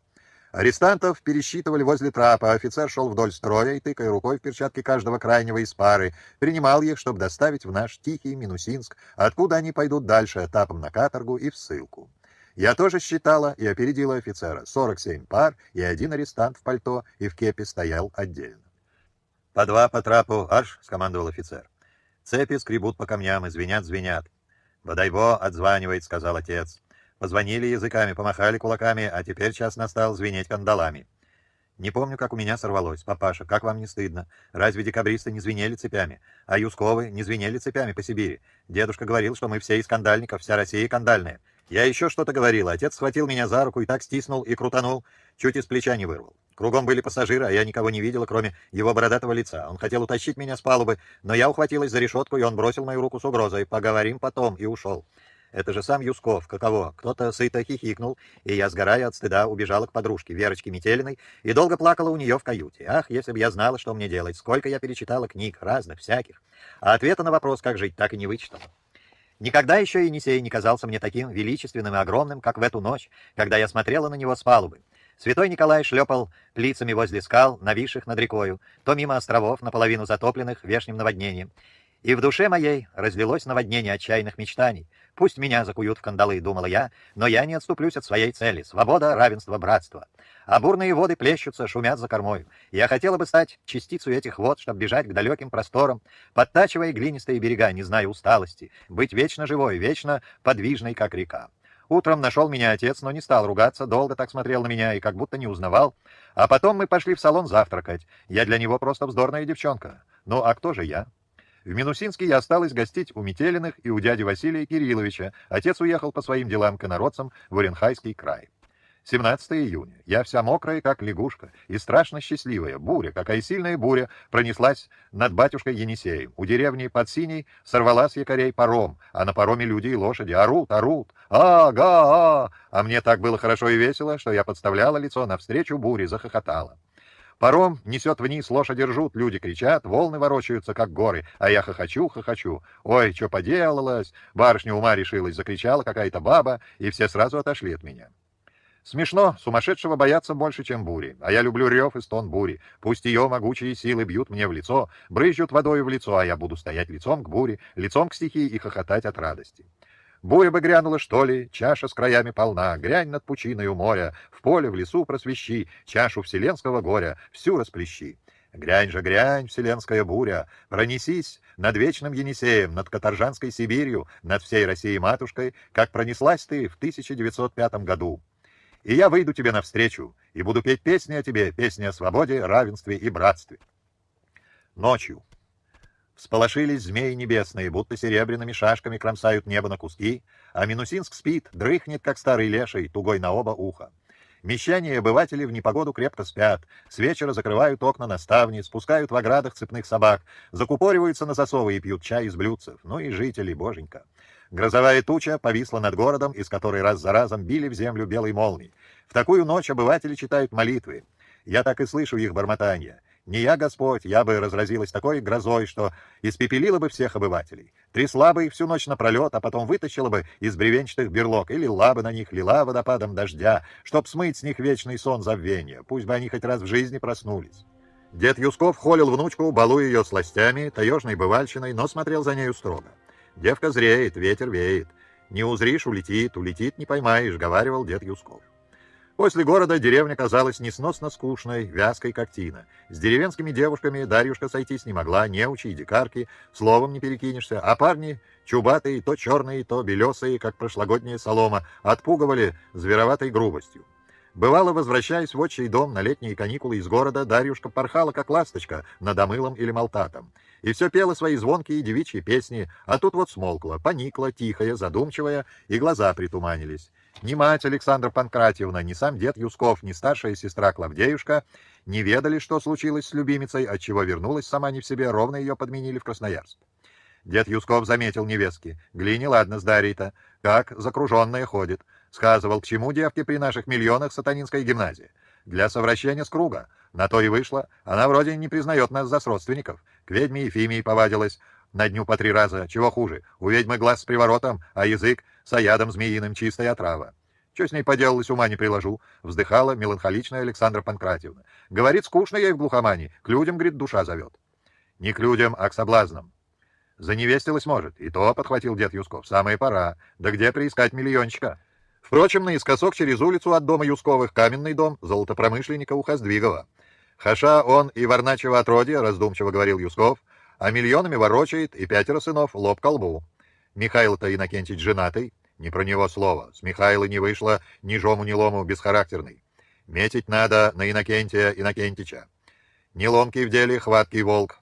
Арестантов пересчитывали возле трапа, офицер шел вдоль строя и, тыкая рукой в перчатки каждого крайнего из пары, принимал их, чтобы доставить в наш тихий Минусинск, откуда они пойдут дальше этапом на каторгу и в ссылку. Я тоже считала и опередила офицера. 47 пар, и один арестант в пальто и в кепе стоял отдельно. «По два по трапу, аж!» — скомандовал офицер. Цепи скребут по камням и звенят-звенят. «Бодайбо отзванивает», — сказал отец. Позвонили языками, помахали кулаками, а теперь час настал звенеть кандалами. Не помню, как у меня сорвалось. Папаша, как вам не стыдно? Разве декабристы не звенели цепями? А Юсковы не звенели цепями по Сибири? Дедушка говорил, что мы все из кандальников, вся Россия кандальная. Я еще что-то говорил. Отец схватил меня за руку и так стиснул и крутанул, чуть из плеча не вырвал. Кругом были пассажиры, а я никого не видела, кроме его бородатого лица. Он хотел утащить меня с палубы, но я ухватилась за решетку, и он бросил мою руку с угрозой. «Поговорим потом», и ушел. Это же сам Юсков, каково. Кто-то сыто хихикнул, и я, сгорая от стыда, убежала к подружке, Верочке Метелиной, и долго плакала у нее в каюте. Ах, если бы я знала, что мне делать, сколько я перечитала книг, разных, всяких. А ответа на вопрос, как жить, так и не вычитала. Никогда еще Енисей не казался мне таким величественным и огромным, как в эту ночь, когда я смотрела на него с палубы. Святой Николай шлепал лицами возле скал, нависших над рекою, то мимо островов, наполовину затопленных вешним наводнением. И в душе моей разлилось наводнение отчаянных мечтаний. Пусть меня закуют в кандалы, думала я, но я не отступлюсь от своей цели. Свобода, равенство, братство. А бурные воды плещутся, шумят за кормой. Я хотела бы стать частицей этих вод, чтобы бежать к далеким просторам, подтачивая глинистые берега, не зная усталости, быть вечно живой, вечно подвижной, как река. Утром нашел меня отец, но не стал ругаться, долго так смотрел на меня и как будто не узнавал. А потом мы пошли в салон завтракать. Я для него просто вздорная девчонка. Ну а кто же я? В Минусинске я осталась гостить у Метелиных и у дяди Василия Кирилловича. Отец уехал по своим делам к инородцам в Оренхайский край. 17 июня. Я вся мокрая, как лягушка, и страшно счастливая. Буря, какая сильная буря, пронеслась над батюшкой Енисеем. У деревни под Синей сорвала с якорей паром, а на пароме люди и лошади орут, орут. А-га-а! А мне так было хорошо и весело, что я подставляла лицо навстречу буре, захохотала. Паром несет вниз, лошади ржут, люди кричат, волны ворочаются, как горы, а я хохочу, хохочу. Ой, что поделалось? Барышня ума решилась, закричала какая-то баба, и все сразу отошли от меня. Смешно, сумасшедшего бояться больше, чем бури. А я люблю рев и стон бури. Пусть ее могучие силы бьют мне в лицо, брызжут водой в лицо, а я буду стоять лицом к буре, лицом к стихии и хохотать от радости. Буря бы грянула, что ли, чаша с краями полна, Грянь над пучиной у моря, в поле, в лесу просвещи, Чашу вселенского горя всю расплещи. Грянь же, грянь, вселенская буря, Пронесись над вечным Енисеем, Над Каторжанской Сибирью, над всей Россией матушкой, Как пронеслась ты в 1905 году. И я выйду тебе навстречу, и буду петь песни о тебе, песни о свободе, равенстве и братстве. Ночью. Всполошились змеи небесные, будто серебряными шашками кромсают небо на куски, а Минусинск спит, дрыхнет, как старый леший, тугой на оба уха. Мещане и обыватели в непогоду крепко спят, с вечера закрывают окна на ставни, спускают в оградах цепных собак, закупориваются на засовы и пьют чай из блюдцев. Ну и жители, боженька. Грозовая туча повисла над городом, из которой раз за разом били в землю белой молнии. В такую ночь обыватели читают молитвы. Я так и слышу их бормотание. Не я, Господь, я бы разразилась такой грозой, что испепелила бы всех обывателей. Трясла бы их всю ночь напролет, а потом вытащила бы из бревенчатых берлог и лила бы на них, лила водопадом дождя, чтоб смыть с них вечный сон забвения. Пусть бы они хоть раз в жизни проснулись. Дед Юсков холил внучку, балуя ее сластями, таежной бывальщиной, но смотрел за нею строго. Девка зреет, ветер веет. Не узришь, улетит, улетит, не поймаешь, — говаривал дед Юсков. После города деревня казалась несносно скучной, вязкой, как тина. С деревенскими девушками Дарьюшка сойтись не могла, неучи и дикарки, словом не перекинешься, а парни, чубатые, то черные, то белесые, как прошлогодняя солома, отпугивали звероватой грубостью. Бывало, возвращаясь в отчий дом на летние каникулы из города, Дарьюшка порхала, как ласточка, над Амылом или Молтатом. И все пела свои звонкие девичьи песни, а тут вот смолкла, поникла, тихая, задумчивая, и глаза притуманились. Ни мать Александра Панкратьевна, ни сам дед Юсков, ни старшая сестра Клавдеюшка не ведали, что случилось с любимицей, отчего вернулась сама не в себе, ровно ее подменили в Красноярск. Дед Юсков заметил невестки. Глини, ладно, с Дарьей-то. как закруженная ходит. Сказывал, к чему девки при наших миллионах сатанинской гимназии. Для совращения с круга. На то и вышло. Она вроде не признает нас за родственников. К ведьме Ефимии повадилась. На дню по три раза. Чего хуже? У ведьмы глаз с приворотом, а язык с ядом змеиным чистая отрава. Что с ней поделалось, ума не приложу. Вздыхала меланхоличная Александра Панкратьевна. Говорит, скучно ей в глухомане. К людям, говорит, душа зовет. Не к людям, а к соблазнам. Заневестилась может. И то, подхватил дед Юсков. Самое пора. Да где приискать миллиончика? Впрочем, наискосок через улицу от дома Юсковых каменный дом золотопромышленника Ухоздвигова. Хаша он и Варначева отродье, раздумчиво говорил Юсков, а миллионами ворочает и пятеро сынов лоб колбу. Михаил-то Иннокентич женатый, не про него слово. С Михаила не вышло ни жому, ни лому бесхарактерный. Метить надо на Иннокентия Иннокентича. Не ломкий в деле, хваткий волк.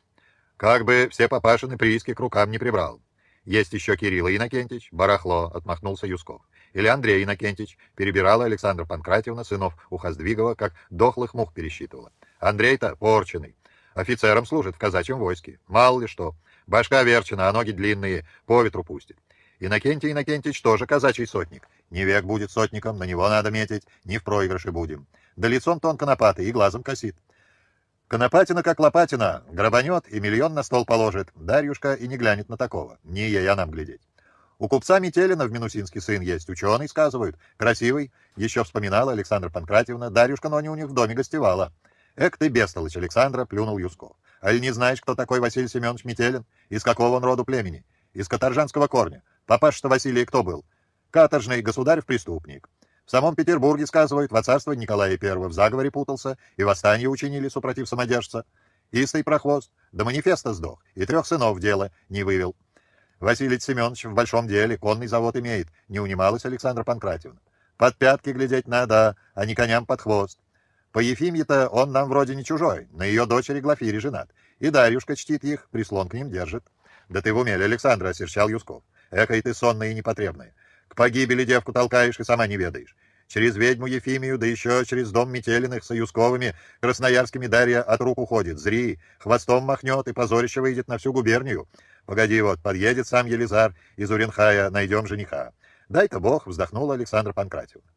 Как бы все папашины прииски к рукам не прибрал. Есть еще Кирилл Иннокентич, барахло, отмахнулся Юсков. Или Андрей Иннокентич, перебирала Александра Панкратьевна, сынов Ухоздвигова, как дохлых мух пересчитывала. Андрей-то порченый. Офицером служит в казачьем войске. Мало ли что. Башка верчена, а ноги длинные, по ветру пустит. Иннокентий Иннокентич тоже казачий сотник. Не век будет сотником, на него надо метить, не в проигрыше будем. Да лицом тон конопатый и глазом косит. Конопатина как лопатина, грабанет и миллион на стол положит. Дарьюшка и не глянет на такого. Не я нам глядеть. У купца Метелина в Минусинске сын есть, ученый, сказывают. Красивый. Еще вспоминала Александра Панкратьевна. Дарюшка Ноня у них в доме гостевала. Эк ты, бестолочь, Александра, плюнул Юсков. Аль не знаешь, кто такой Василий Семенович Метелин? Из какого он роду племени? Из каторжанского корня. Папаш-то Василий кто был? Каторжный государь-преступник. В самом Петербурге, сказывают, во царство Николая I в заговоре путался и восстание учинили супротив самодержца. Истый прохвост, до манифеста сдох, и трех сынов дело не вывел. Василий Семенович в большом деле, конный завод имеет, не унималась Александра Панкратьевна. Под пятки глядеть надо, а не коням под хвост. По Ефимье-то он нам вроде не чужой, на ее дочери Глафире женат. И Дарюшка чтит их, прислон к ним держит. Да ты в уме, Александра, осерчал Юсков. Экой ты сонная и непотребная. К погибели девку толкаешь и сама не ведаешь. Через ведьму Ефимию, да еще через дом Метелиных с Юсковыми, красноярскими Дарья от рук уходит. Зри, хвостом махнет и позорище выйдет на всю губернию. Погоди вот, подъедет сам Елизар из Уренхая, найдем жениха. Дай-то бог, вздохнула Александра Панкратьевна.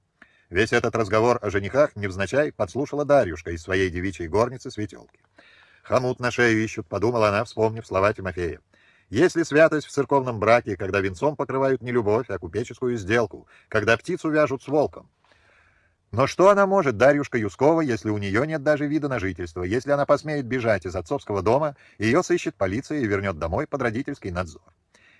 Весь этот разговор о женихах невзначай подслушала Дарьюшка из своей девичьей горницы светелки. «Хомут на шею ищут», — подумала она, вспомнив слова Тимофея. «Если святость в церковном браке, когда венцом покрывают не любовь, а купеческую сделку, когда птицу вяжут с волком, но что она может, Дарьюшка Юскова, если у нее нет даже вида на жительство? Если она посмеет бежать из отцовского дома, ее сыщет полиция и вернет домой под родительский надзор.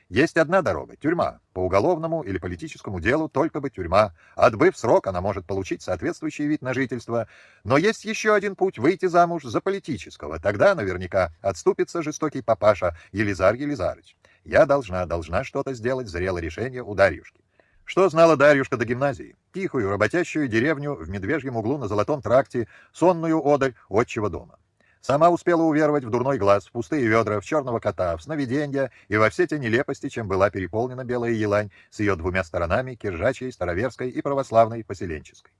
Есть одна дорога — тюрьма. По уголовному или политическому делу только бы тюрьма. Отбыв срок, она может получить соответствующий вид на жительство. Но есть еще один путь — выйти замуж за политического. Тогда наверняка отступится жестокий папаша Елизар Елизарыч. Я должна, должна что-то сделать, зрело решение у Дарьюшки. Что знала Дарьюшка до гимназии? Тихую, работящую деревню в Медвежьем углу на Золотом тракте, сонную одаль отчего дома. Сама успела уверовать в дурной глаз, в пустые ведра, в черного кота, в сновиденья и во все те нелепости, чем была переполнена Белая Елань с ее двумя сторонами, киржачьей, староверской и православной поселенческой.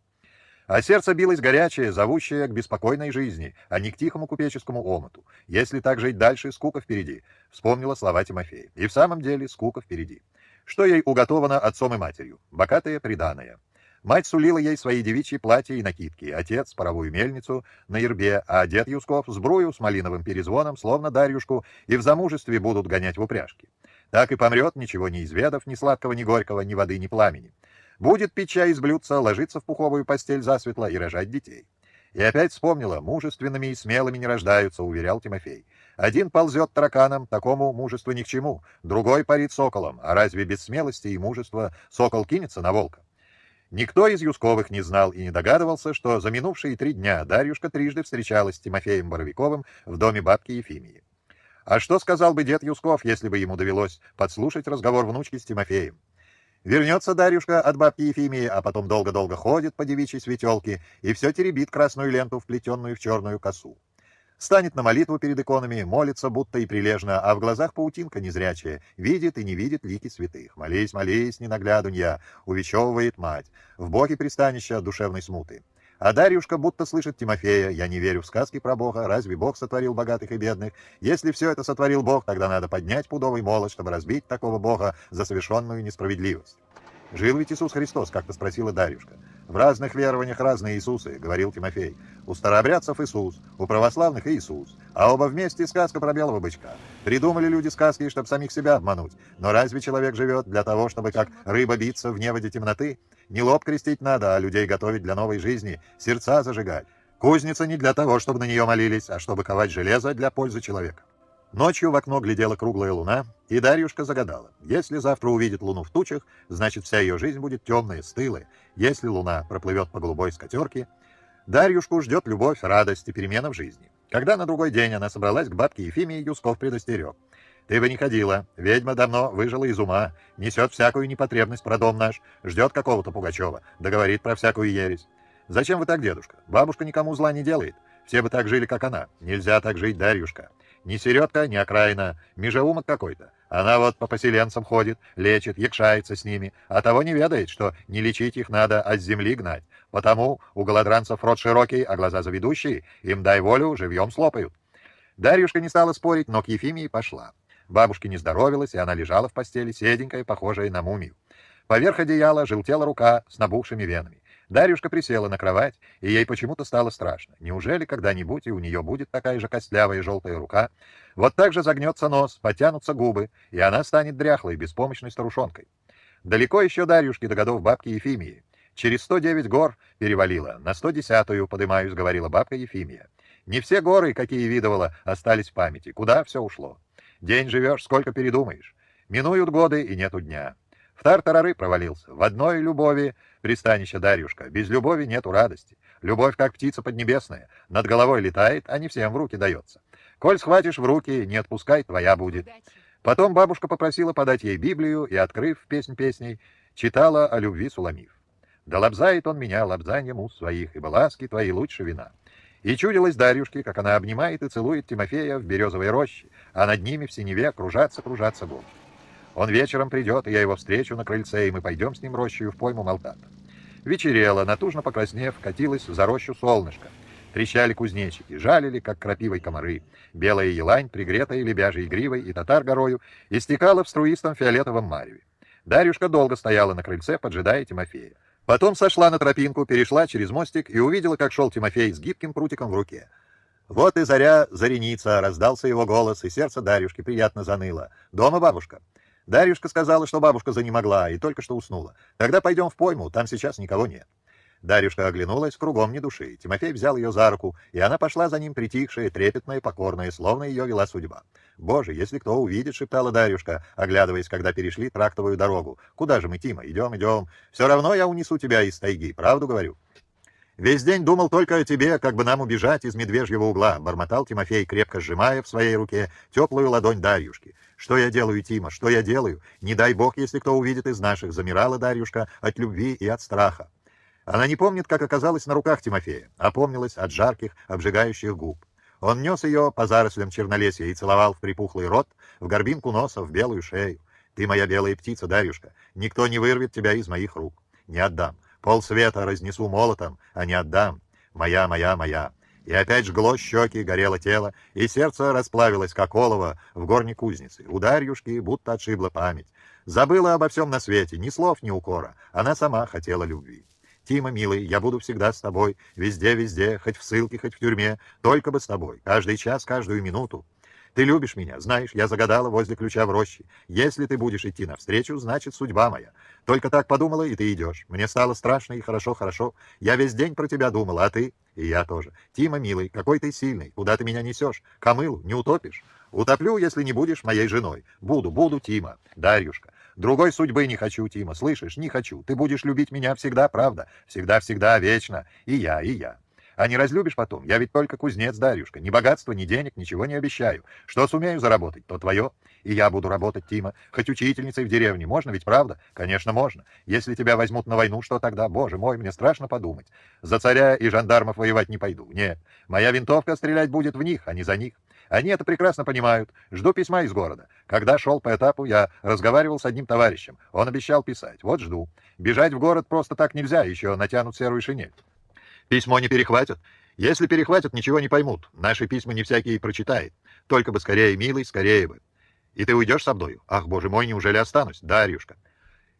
А сердце билось горячее, зовущее к беспокойной жизни, а не к тихому купеческому омуту. Если так жить дальше, скука впереди, вспомнила слова Тимофея. И в самом деле скука впереди что ей уготовано отцом и матерью, богатая приданая. Мать сулила ей свои девичьи платья и накидки, отец — паровую мельницу на ербе, а дед Юсков — сбрую с малиновым перезвоном, словно Дарьюшку, и в замужестве будут гонять в упряжке. Так и помрет, ничего не изведав, ни сладкого, ни горького, ни воды, ни пламени. Будет пить чай из блюдца, ложиться в пуховую постель засветло и рожать детей. И опять вспомнила, мужественными и смелыми не рождаются, уверял Тимофей. Один ползет тараканом, такому мужеству ни к чему, другой парит соколом, а разве без смелости и мужества сокол кинется на волка? Никто из Юсковых не знал и не догадывался, что за минувшие три дня Дарьюшка трижды встречалась с Тимофеем Боровиковым в доме бабки Ефимии. А что сказал бы дед Юсков, если бы ему довелось подслушать разговор внучки с Тимофеем? Вернется Дарюшка от бабки Ефимии, а потом долго-долго ходит по девичьей светелке и все теребит красную ленту, вплетенную в черную косу. Станет на молитву перед иконами, молится будто и прилежно, а в глазах паутинка незрячая, видит и не видит лики святых. Молись, молись, ненаглядунья, увещевывает мать, в боге пристанища душевной смуты. А Дарьюшка будто слышит Тимофея, «Я не верю в сказки про Бога, разве Бог сотворил богатых и бедных? Если все это сотворил Бог, тогда надо поднять пудовый молот, чтобы разбить такого Бога за совершенную несправедливость». Жил ведь Иисус Христос, как-то спросила Дарюшка. В разных верованиях разные Иисусы, говорил Тимофей. У старообрядцев Иисус, у православных Иисус, а оба вместе сказка про белого бычка. Придумали люди сказки, чтобы самих себя обмануть. Но разве человек живет для того, чтобы как рыба биться в неводе темноты? Не лоб крестить надо, а людей готовить для новой жизни, сердца зажигать. Кузница не для того, чтобы на нее молились, а чтобы ковать железо для пользы человека. Ночью в окно глядела круглая луна, и Дарьюшка загадала. Если завтра увидит луну в тучах, значит вся ее жизнь будет темная, стылая. Если луна проплывет по голубой скатерке, Дарьюшку ждет любовь, радость и перемена в жизни. Когда на другой день она собралась к бабке Ефимии, Юсков предостерег. «Ты бы не ходила. Ведьма давно выжила из ума, несет всякую непотребность про дом наш, ждет какого-то Пугачева, договорит про всякую ересь. Зачем вы так, дедушка? Бабушка никому зла не делает. Все бы так жили, как она. Нельзя так жить, Дарьюшка. Ни середка, ни окраина, межеумок какой-то. Она вот по поселенцам ходит, лечит, якшается с ними, а того не ведает, что не лечить их надо, а с земли гнать. Потому у голодранцев рот широкий, а глаза заведущие, им дай волю, живьем слопают. Дарьюшка не стала спорить, но к Ефимии пошла. Бабушке не здоровилась, и она лежала в постели, седенькая, похожая на мумию. Поверх одеяла желтела рука с набухшими венами. Дарюшка присела на кровать, и ей почему-то стало страшно. Неужели когда-нибудь и у нее будет такая же костлявая желтая рука? Вот так же загнется нос, потянутся губы, и она станет дряхлой, беспомощной старушонкой. Далеко еще Дарюшке до годов бабки Ефимии. Через 109 гор перевалила, на 110-ю подымаюсь, говорила бабка Ефимия. Не все горы, какие видывала, остались в памяти. Куда все ушло? День живешь, сколько передумаешь. Минуют годы, и нету дня. В тартарары провалился. В одной любови пристанище Дарюшка. Без любови нету радости. Любовь, как птица поднебесная. Над головой летает, а не всем в руки дается. Коль схватишь в руки, не отпускай, твоя будет. Потом бабушка попросила подать ей Библию и, открыв песнь песней, читала о любви Суламиф. Да лобзает он меня лобзанием уст своих, ибо ласки твои лучше вина. И чудилась Дарюшке, как она обнимает и целует Тимофея в березовой роще, а над ними в синеве кружатся-кружатся горы. Он вечером придет, и я его встречу на крыльце, и мы пойдем с ним рощью в пойму Молтата. Вечерело, натужно покраснев, катилась за рощу солнышко. Трещали кузнечики, жалили, как крапивой комары. Белая елань, пригретая лебяжьей гривой и татар горою, истекала в струистом фиолетовом мареве. Дарюшка долго стояла на крыльце, поджидая Тимофея. Потом сошла на тропинку, перешла через мостик и увидела, как шел Тимофей с гибким прутиком в руке. «Вот и заря зареница!» — раздался его голос, и сердце Дарюшки приятно заныло. «Дома бабушка?» Дарюшка сказала, что бабушка занемогла и только что уснула. Тогда пойдем в пойму, там сейчас никого нет. Дарюшка оглянулась, кругом ни души. Тимофей взял ее за руку, и она пошла за ним притихшая, трепетная, покорная, словно ее вела судьба. «Боже, если кто увидит», — шептала Дарюшка, оглядываясь, когда перешли трактовую дорогу. «Куда же мы, Тима? Идем, идем. Все равно я унесу тебя из тайги, правду говорю». «Весь день думал только о тебе, как бы нам убежать из медвежьего угла», — бормотал Тимофей, крепко сжимая в своей руке теплую ладонь Дарьюшки. «Что я делаю, Тима, что я делаю? Не дай бог, если кто увидит из наших», — замирала Дарьюшка от любви и от страха. Она не помнит, как оказалась на руках Тимофея, а помнилась от жарких, обжигающих губ. Он нес ее по зарослям чернолесья и целовал в припухлый рот, в горбинку носа, в белую шею. «Ты моя белая птица, Дарьюшка, никто не вырвет тебя из моих рук. Не отдам. Пол света разнесу молотом, а не отдам. Моя, моя, моя. И опять жгло щеки, горело тело, и сердце расплавилось, как олово, в горне кузницы. У Дарьюшки будто отшибла память. Забыла обо всем на свете, ни слов, ни укора. Она сама хотела любви. Тима, милый, я буду всегда с тобой, везде-везде, хоть в ссылке, хоть в тюрьме, только бы с тобой, каждый час, каждую минуту. Ты любишь меня, знаешь, я загадала возле ключа в роще. Если ты будешь идти навстречу, значит, судьба моя. Только так подумала, и ты идешь. Мне стало страшно и хорошо-хорошо. Я весь день про тебя думала, а ты? И я тоже. Тима, милый, какой ты сильный. Куда ты меня несешь? Камылу не утопишь? Утоплю, если не будешь моей женой. Буду, буду, Тима. Дарьюшка. Другой судьбы не хочу, Тима, слышишь? Не хочу. Ты будешь любить меня всегда, правда? Всегда-всегда, вечно. И я, и я. А не разлюбишь потом? Я ведь только кузнец, Дарюшка. Ни богатства, ни денег, ничего не обещаю. Что сумею заработать, то твое. И я буду работать, Тима. Хоть учительницей в деревне. Можно ведь, правда? Конечно, можно. Если тебя возьмут на войну, что тогда? Боже мой, мне страшно подумать. За царя и жандармов воевать не пойду. Нет. Моя винтовка стрелять будет в них, а не за них. Они это прекрасно понимают. Жду письма из города. Когда шел по этапу, я разговаривал с одним товарищем. Он обещал писать. Вот жду. Бежать в город просто так нельзя, еще натянут серую шинель. Письмо не перехватят. Если перехватят, ничего не поймут. Наши письма не всякий прочитает. Только бы скорее, милый, скорее бы. И ты уйдешь со мною? Ах, боже мой, неужели останусь? Дарьюшка.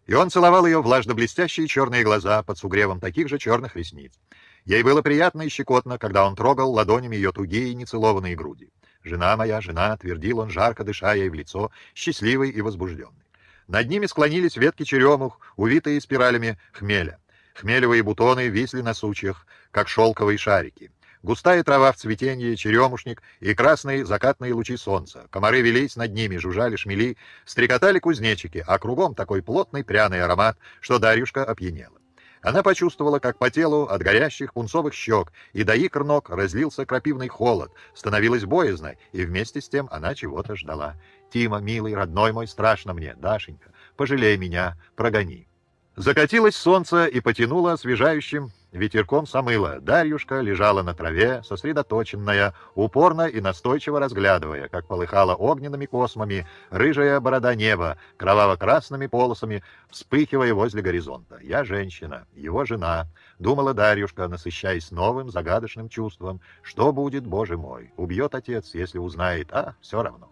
И он целовал ее влажно-блестящие черные глаза под сугревом таких же черных ресниц. Ей было приятно и щекотно, когда он трогал ладонями ее тугие нецелованные груди. «Жена моя, жена», — твердил он, жарко дыша ей в лицо, счастливый и возбужденный. Над ними склонились ветки черемух, увитые спиралями хмеля. Хмелевые бутоны висли на сучьях, как шелковые шарики. Густая трава в цветенье, черемушник и красные закатные лучи солнца. Комары велись над ними, жужжали шмели, стрекотали кузнечики, а кругом такой плотный пряный аромат, что Дарюшка опьянела. Она почувствовала, как по телу от горящих пунцовых щек и до икр ног разлился крапивный холод, становилась боязно, и вместе с тем она чего-то ждала. «Тима, милый, родной мой, страшно мне, Дашенька, пожалей меня, прогони». Закатилось солнце и потянуло освежающим ветерком самыла. Дарьюшка лежала на траве, сосредоточенная, упорно и настойчиво разглядывая, как полыхала огненными космами рыжая борода неба, кроваво-красными полосами, вспыхивая возле горизонта. «Я женщина, его жена», — думала Дарьюшка, насыщаясь новым загадочным чувством. «Что будет, Боже мой? Убьет отец, если узнает, а все равно».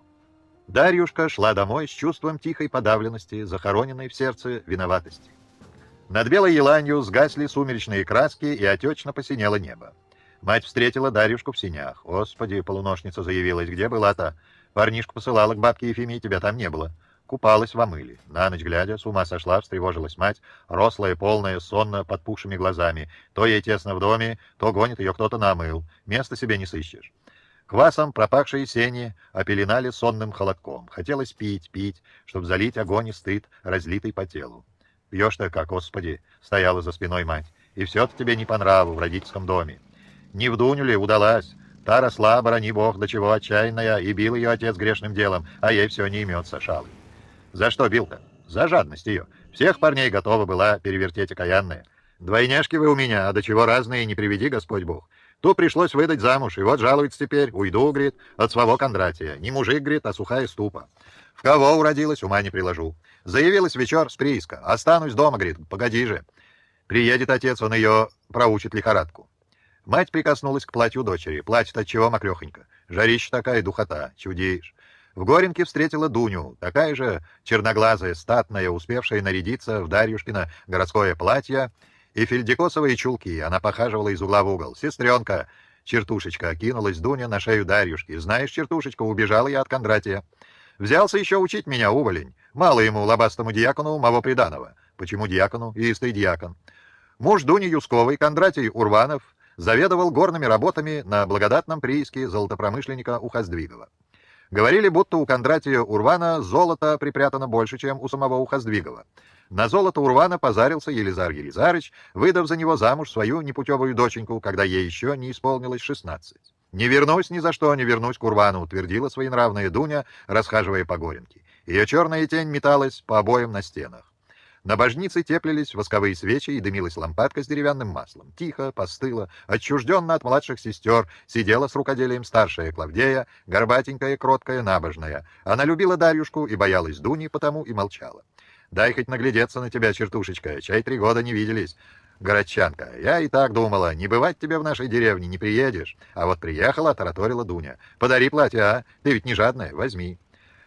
Дарьюшка шла домой с чувством тихой подавленности, захороненной в сердце виноватости. Над белой еланью сгасли сумеречные краски, и отечно посинело небо. Мать встретила Дарюшку в синях. «Господи!» — полуношница заявилась. «Где была-то?» Парнишку посылала к бабке Ефимии, тебя там не было. Купалась в омыле. На ночь глядя, с ума сошла, встревожилась мать, рослая, полная, сонно, под пухшими глазами. То ей тесно в доме, то гонит ее кто-то на омыл. Места себе не сыщешь. Квасом пропахшие сени опеленали сонным холодком. Хотелось пить, пить, чтобы залить огонь и стыд, разлитый по телу. Пьешь-то как, господи, стояла за спиной мать. И все-то тебе не по нраву в родительском доме. Не в Дуню ли удалась? Та росла, брони бог, до чего отчаянная, и бил ее отец грешным делом, а ей все не имется шалы. За что бил-то? За жадность ее. Всех парней готова была перевертеть окаянная. Двойняшки вы у меня, а до чего разные, не приведи Господь Бог. Ту пришлось выдать замуж, и вот жалуется теперь, уйду, говорит, от своего Кондратия. Не мужик, говорит, а сухая ступа. В кого уродилась, ума не приложу. Заявилась вечер с прииска. Останусь дома, говорит, погоди же. Приедет отец, он ее проучит лихорадку. Мать прикоснулась к платью дочери. Платье-то чего мокрехонько. Жарища такая, духота, чудеешь. В Горенке встретила Дуню, такая же черноглазая, статная, успевшая нарядиться в Дарьюшкино городское платье и фельдикосовые чулки. Она похаживала из угла в угол. «Сестренка!» Чертушечка кинулась Дуня на шею Дарьюшки. «Знаешь, Чертушечка, убежала я от Кондратия. Взялся еще учить меня, уволень. Мало ему, лобастому дьякону, моего приданого. Почему дьякону? Истый дьякон. Муж Дуни Юсковой, Кондратий Урванов, заведовал горными работами на благодатном прииске золотопромышленника Ухоздвигова. Говорили, будто у Кондратия Урвана золото припрятано больше, чем у самого Ухоздвигова. На золото Урвана позарился Елизар Елизарыч, выдав за него замуж свою непутевую доченьку, когда ей еще не исполнилось шестнадцать. «Не вернусь ни за что, не вернусь к Урвану», — утвердила своенравная Дуня, расхаживая по горенке. Ее черная тень металась по обоям на стенах. На божнице теплились восковые свечи и дымилась лампадка с деревянным маслом. Тихо, постыло, отчужденно от младших сестер, сидела с рукоделием старшая Клавдея, горбатенькая, кроткая, набожная. Она любила Дарьюшку и боялась Дуни, потому и молчала. Дай хоть наглядеться на тебя, чертушечка, чай три года не виделись. Городчанка, я и так думала, не бывать тебе в нашей деревне, не приедешь. А вот приехала, тараторила Дуня. Подари платье, а? Ты ведь не жадная, возьми.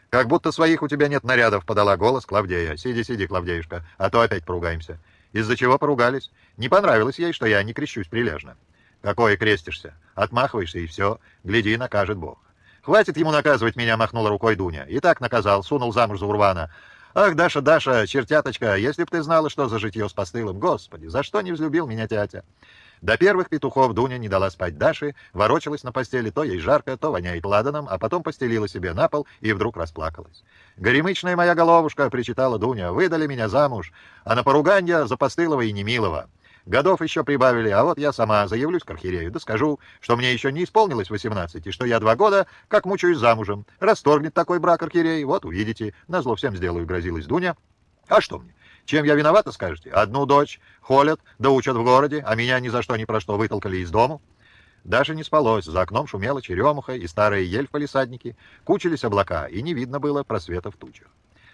Как будто своих у тебя нет нарядов, подала голос Клавдея. Сиди, сиди, Клавдеюшка, а то опять поругаемся. Из-за чего поругались? Не понравилось ей, что я не крещусь прилежно. Какое крестишься? Отмахиваешься и все. Гляди, накажет Бог. Хватит ему наказывать меня, махнула рукой Дуня. И так наказал, сунул замуж за Урвана. Ах, Даша, Даша, чертяточка, если б ты знала, что за житье с постылым, господи, за что не взлюбил меня тятя? До первых петухов Дуня не дала спать Даше, ворочалась на постели, то ей жарко, то воняет ладаном, а потом постелила себе на пол и вдруг расплакалась. «Горемычная моя головушка!» — причитала Дуня. «Выдали меня замуж, а на поруганья за постылого и немилого. Годов еще прибавили, а вот я сама заявлюсь к архиерею, да скажу, что мне еще не исполнилось 18, и что я два года как мучаюсь замужем. Расторгнет такой брак архиерей, вот увидите. Назло всем сделаю, грозилась Дуня. А что мне? Чем я виновата, скажете? Одну дочь холят, да учат в городе, а меня ни за что ни про что вытолкали из дому. Даже не спалось, за окном шумела черемуха и старая ель в палисаднике, кучились облака, и не видно было просвета в тучах.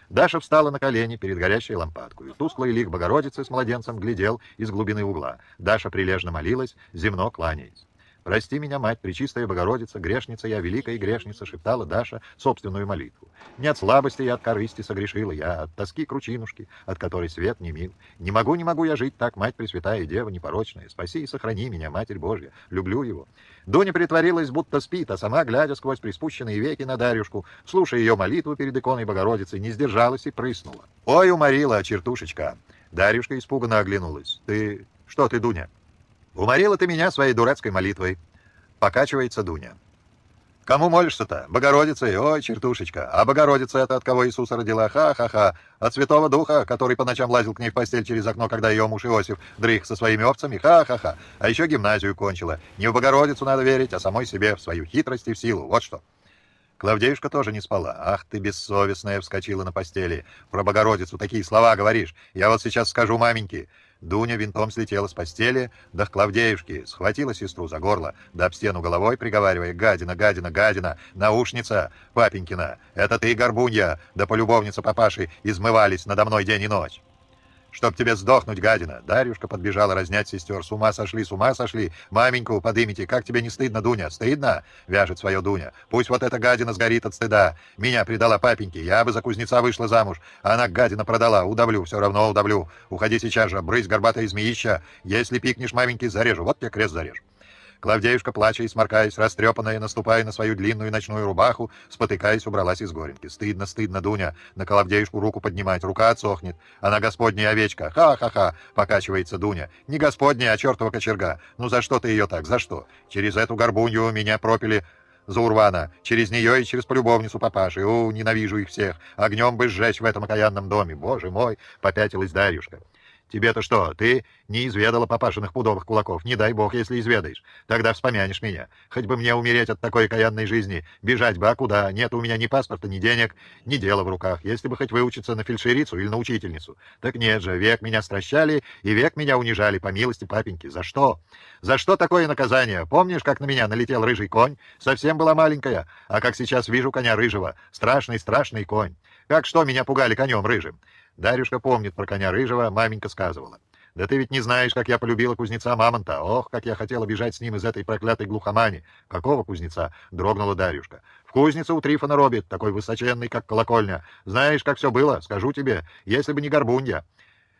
Даша встала на колени перед горящей лампадкой. Тусклый лик Богородицы с младенцем глядел из глубины угла. Даша прилежно молилась, земно кланяясь. «Прости меня, мать, Пречистая Богородица, грешница я, великая грешница», — шептала Даша собственную молитву. «Не от слабости и от корысти согрешила я, от тоски кручинушки, от которой свет не мил. Не могу, не могу я жить так, мать Пресвятая Дева непорочная. Спаси и сохрани меня, Матерь Божья, люблю его». Дуня притворилась, будто спит, а сама, глядя сквозь приспущенные веки на Дарюшку, слушая ее молитву перед иконой Богородицы, не сдержалась и прыснула. «Ой, уморила, чертушечка!» Дарюшка испуганно оглянулась. «Ты... что ты, Дуня?» «Уморила ты меня своей дурацкой молитвой!» Покачивается Дуня. «Кому молишься-то? Богородице? Ой, чертушечка! А Богородица это от кого Иисуса родила? Ха-ха-ха! От Святого Духа, который по ночам лазил к ней в постель через окно, когда ее муж Иосиф дрых со своими овцами? Ха-ха-ха! А еще гимназию кончила. Не в Богородицу надо верить, а самой себе, в свою хитрость и в силу. Вот что!» Клавдеюшка тоже не спала. «Ах ты, бессовестная!» — вскочила на постели. «Про Богородицу такие слова говоришь. Я вот сейчас скажу маменьке». Дуня винтом слетела с постели, да к Клавдеюшке, схватила сестру за горло, да об стену головой приговаривая «Гадина, гадина, гадина! Наушница! Папенькина! Это ты, горбунья! Да полюбовница папаши измывались надо мной день и ночь!» Чтоб тебе сдохнуть, гадина!» Дарюшка подбежала разнять сестер. «С ума сошли, с ума сошли! Маменьку подымите! Как тебе не стыдно, Дуня? Стыдно?» — вяжет свое Дуня. «Пусть вот эта гадина сгорит от стыда. Меня предала папеньке. Я бы за кузнеца вышла замуж. Она гадина продала. Удавлю, все равно удавлю. Уходи сейчас же, брысь горбатая змеища. Если пикнешь маменьки, зарежу. Вот тебе крест зарежу». Клавдеюшка, плача и сморкаясь, растрепанная, наступая на свою длинную ночную рубаху, спотыкаясь, убралась из горенки. Стыдно, стыдно, Дуня, на Клавдеюшку руку поднимать, рука отсохнет. Она господняя овечка. Ха-ха-ха, покачивается Дуня. Не господняя, а чертова кочерга. Ну за что ты ее так, за что? Через эту горбунью меня пропили за Урвана, через нее и через полюбовницу папаши. О, ненавижу их всех. Огнем бы сжечь в этом окаянном доме. Боже мой, попятилась Дарюшка. Тебе-то что, ты не изведала папашиных пудовых кулаков? Не дай бог, если изведаешь. Тогда вспомянешь меня. Хоть бы мне умереть от такой каянной жизни. Бежать бы, а куда? Нет у меня ни паспорта, ни денег, ни дела в руках. Если бы хоть выучиться на фельдшерицу или на учительницу. Так нет же, век меня стращали и век меня унижали, по милости папеньки. За что? За что такое наказание? Помнишь, как на меня налетел рыжий конь? Совсем была маленькая. А как сейчас вижу коня рыжего. Страшный-страшный конь. Как что меня пугали конем рыжим? Дарюшка помнит про коня рыжего, маменька сказывала. «Да ты ведь не знаешь, как я полюбила кузнеца Мамонта. Ох, как я хотела бежать с ним из этой проклятой глухомани!» «Какого кузнеца?» — дрогнула Дарюшка. «В кузнице у Трифона робит, такой высоченный, как колокольня. Знаешь, как все было? Скажу тебе, если бы не горбунья».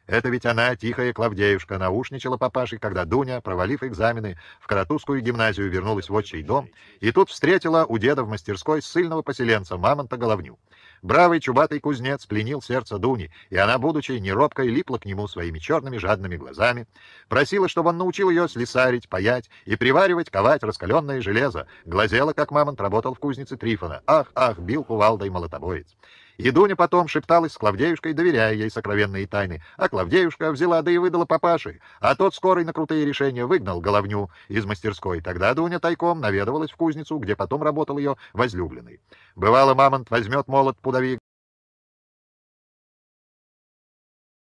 Это ведь она, тихая Клавдеюшка, наушничала папашей, когда Дуня, провалив экзамены, в Каратузскую гимназию вернулась в отчий дом, и тут встретила у деда в мастерской ссыльного поселенца Мамонта Головню. Бравый чубатый кузнец пленил сердце Дуни, и она, будучи неробкой, липла к нему своими черными жадными глазами, просила, чтобы он научил ее слесарить, паять и приваривать, ковать раскаленное железо, глазела, как Мамонт работал в кузнице Трифона. Ах, ах, бил кувалдой молотобоец. И Дуня потом шепталась с Клавдеюшкой, доверяя ей сокровенные тайны. А Клавдеюшка взяла да и выдала папаше. А тот скорый на крутые решения выгнал головню из мастерской. Тогда Дуня тайком наведывалась в кузницу, где потом работал ее возлюбленный. Бывало, мамонт возьмет молот пудовик,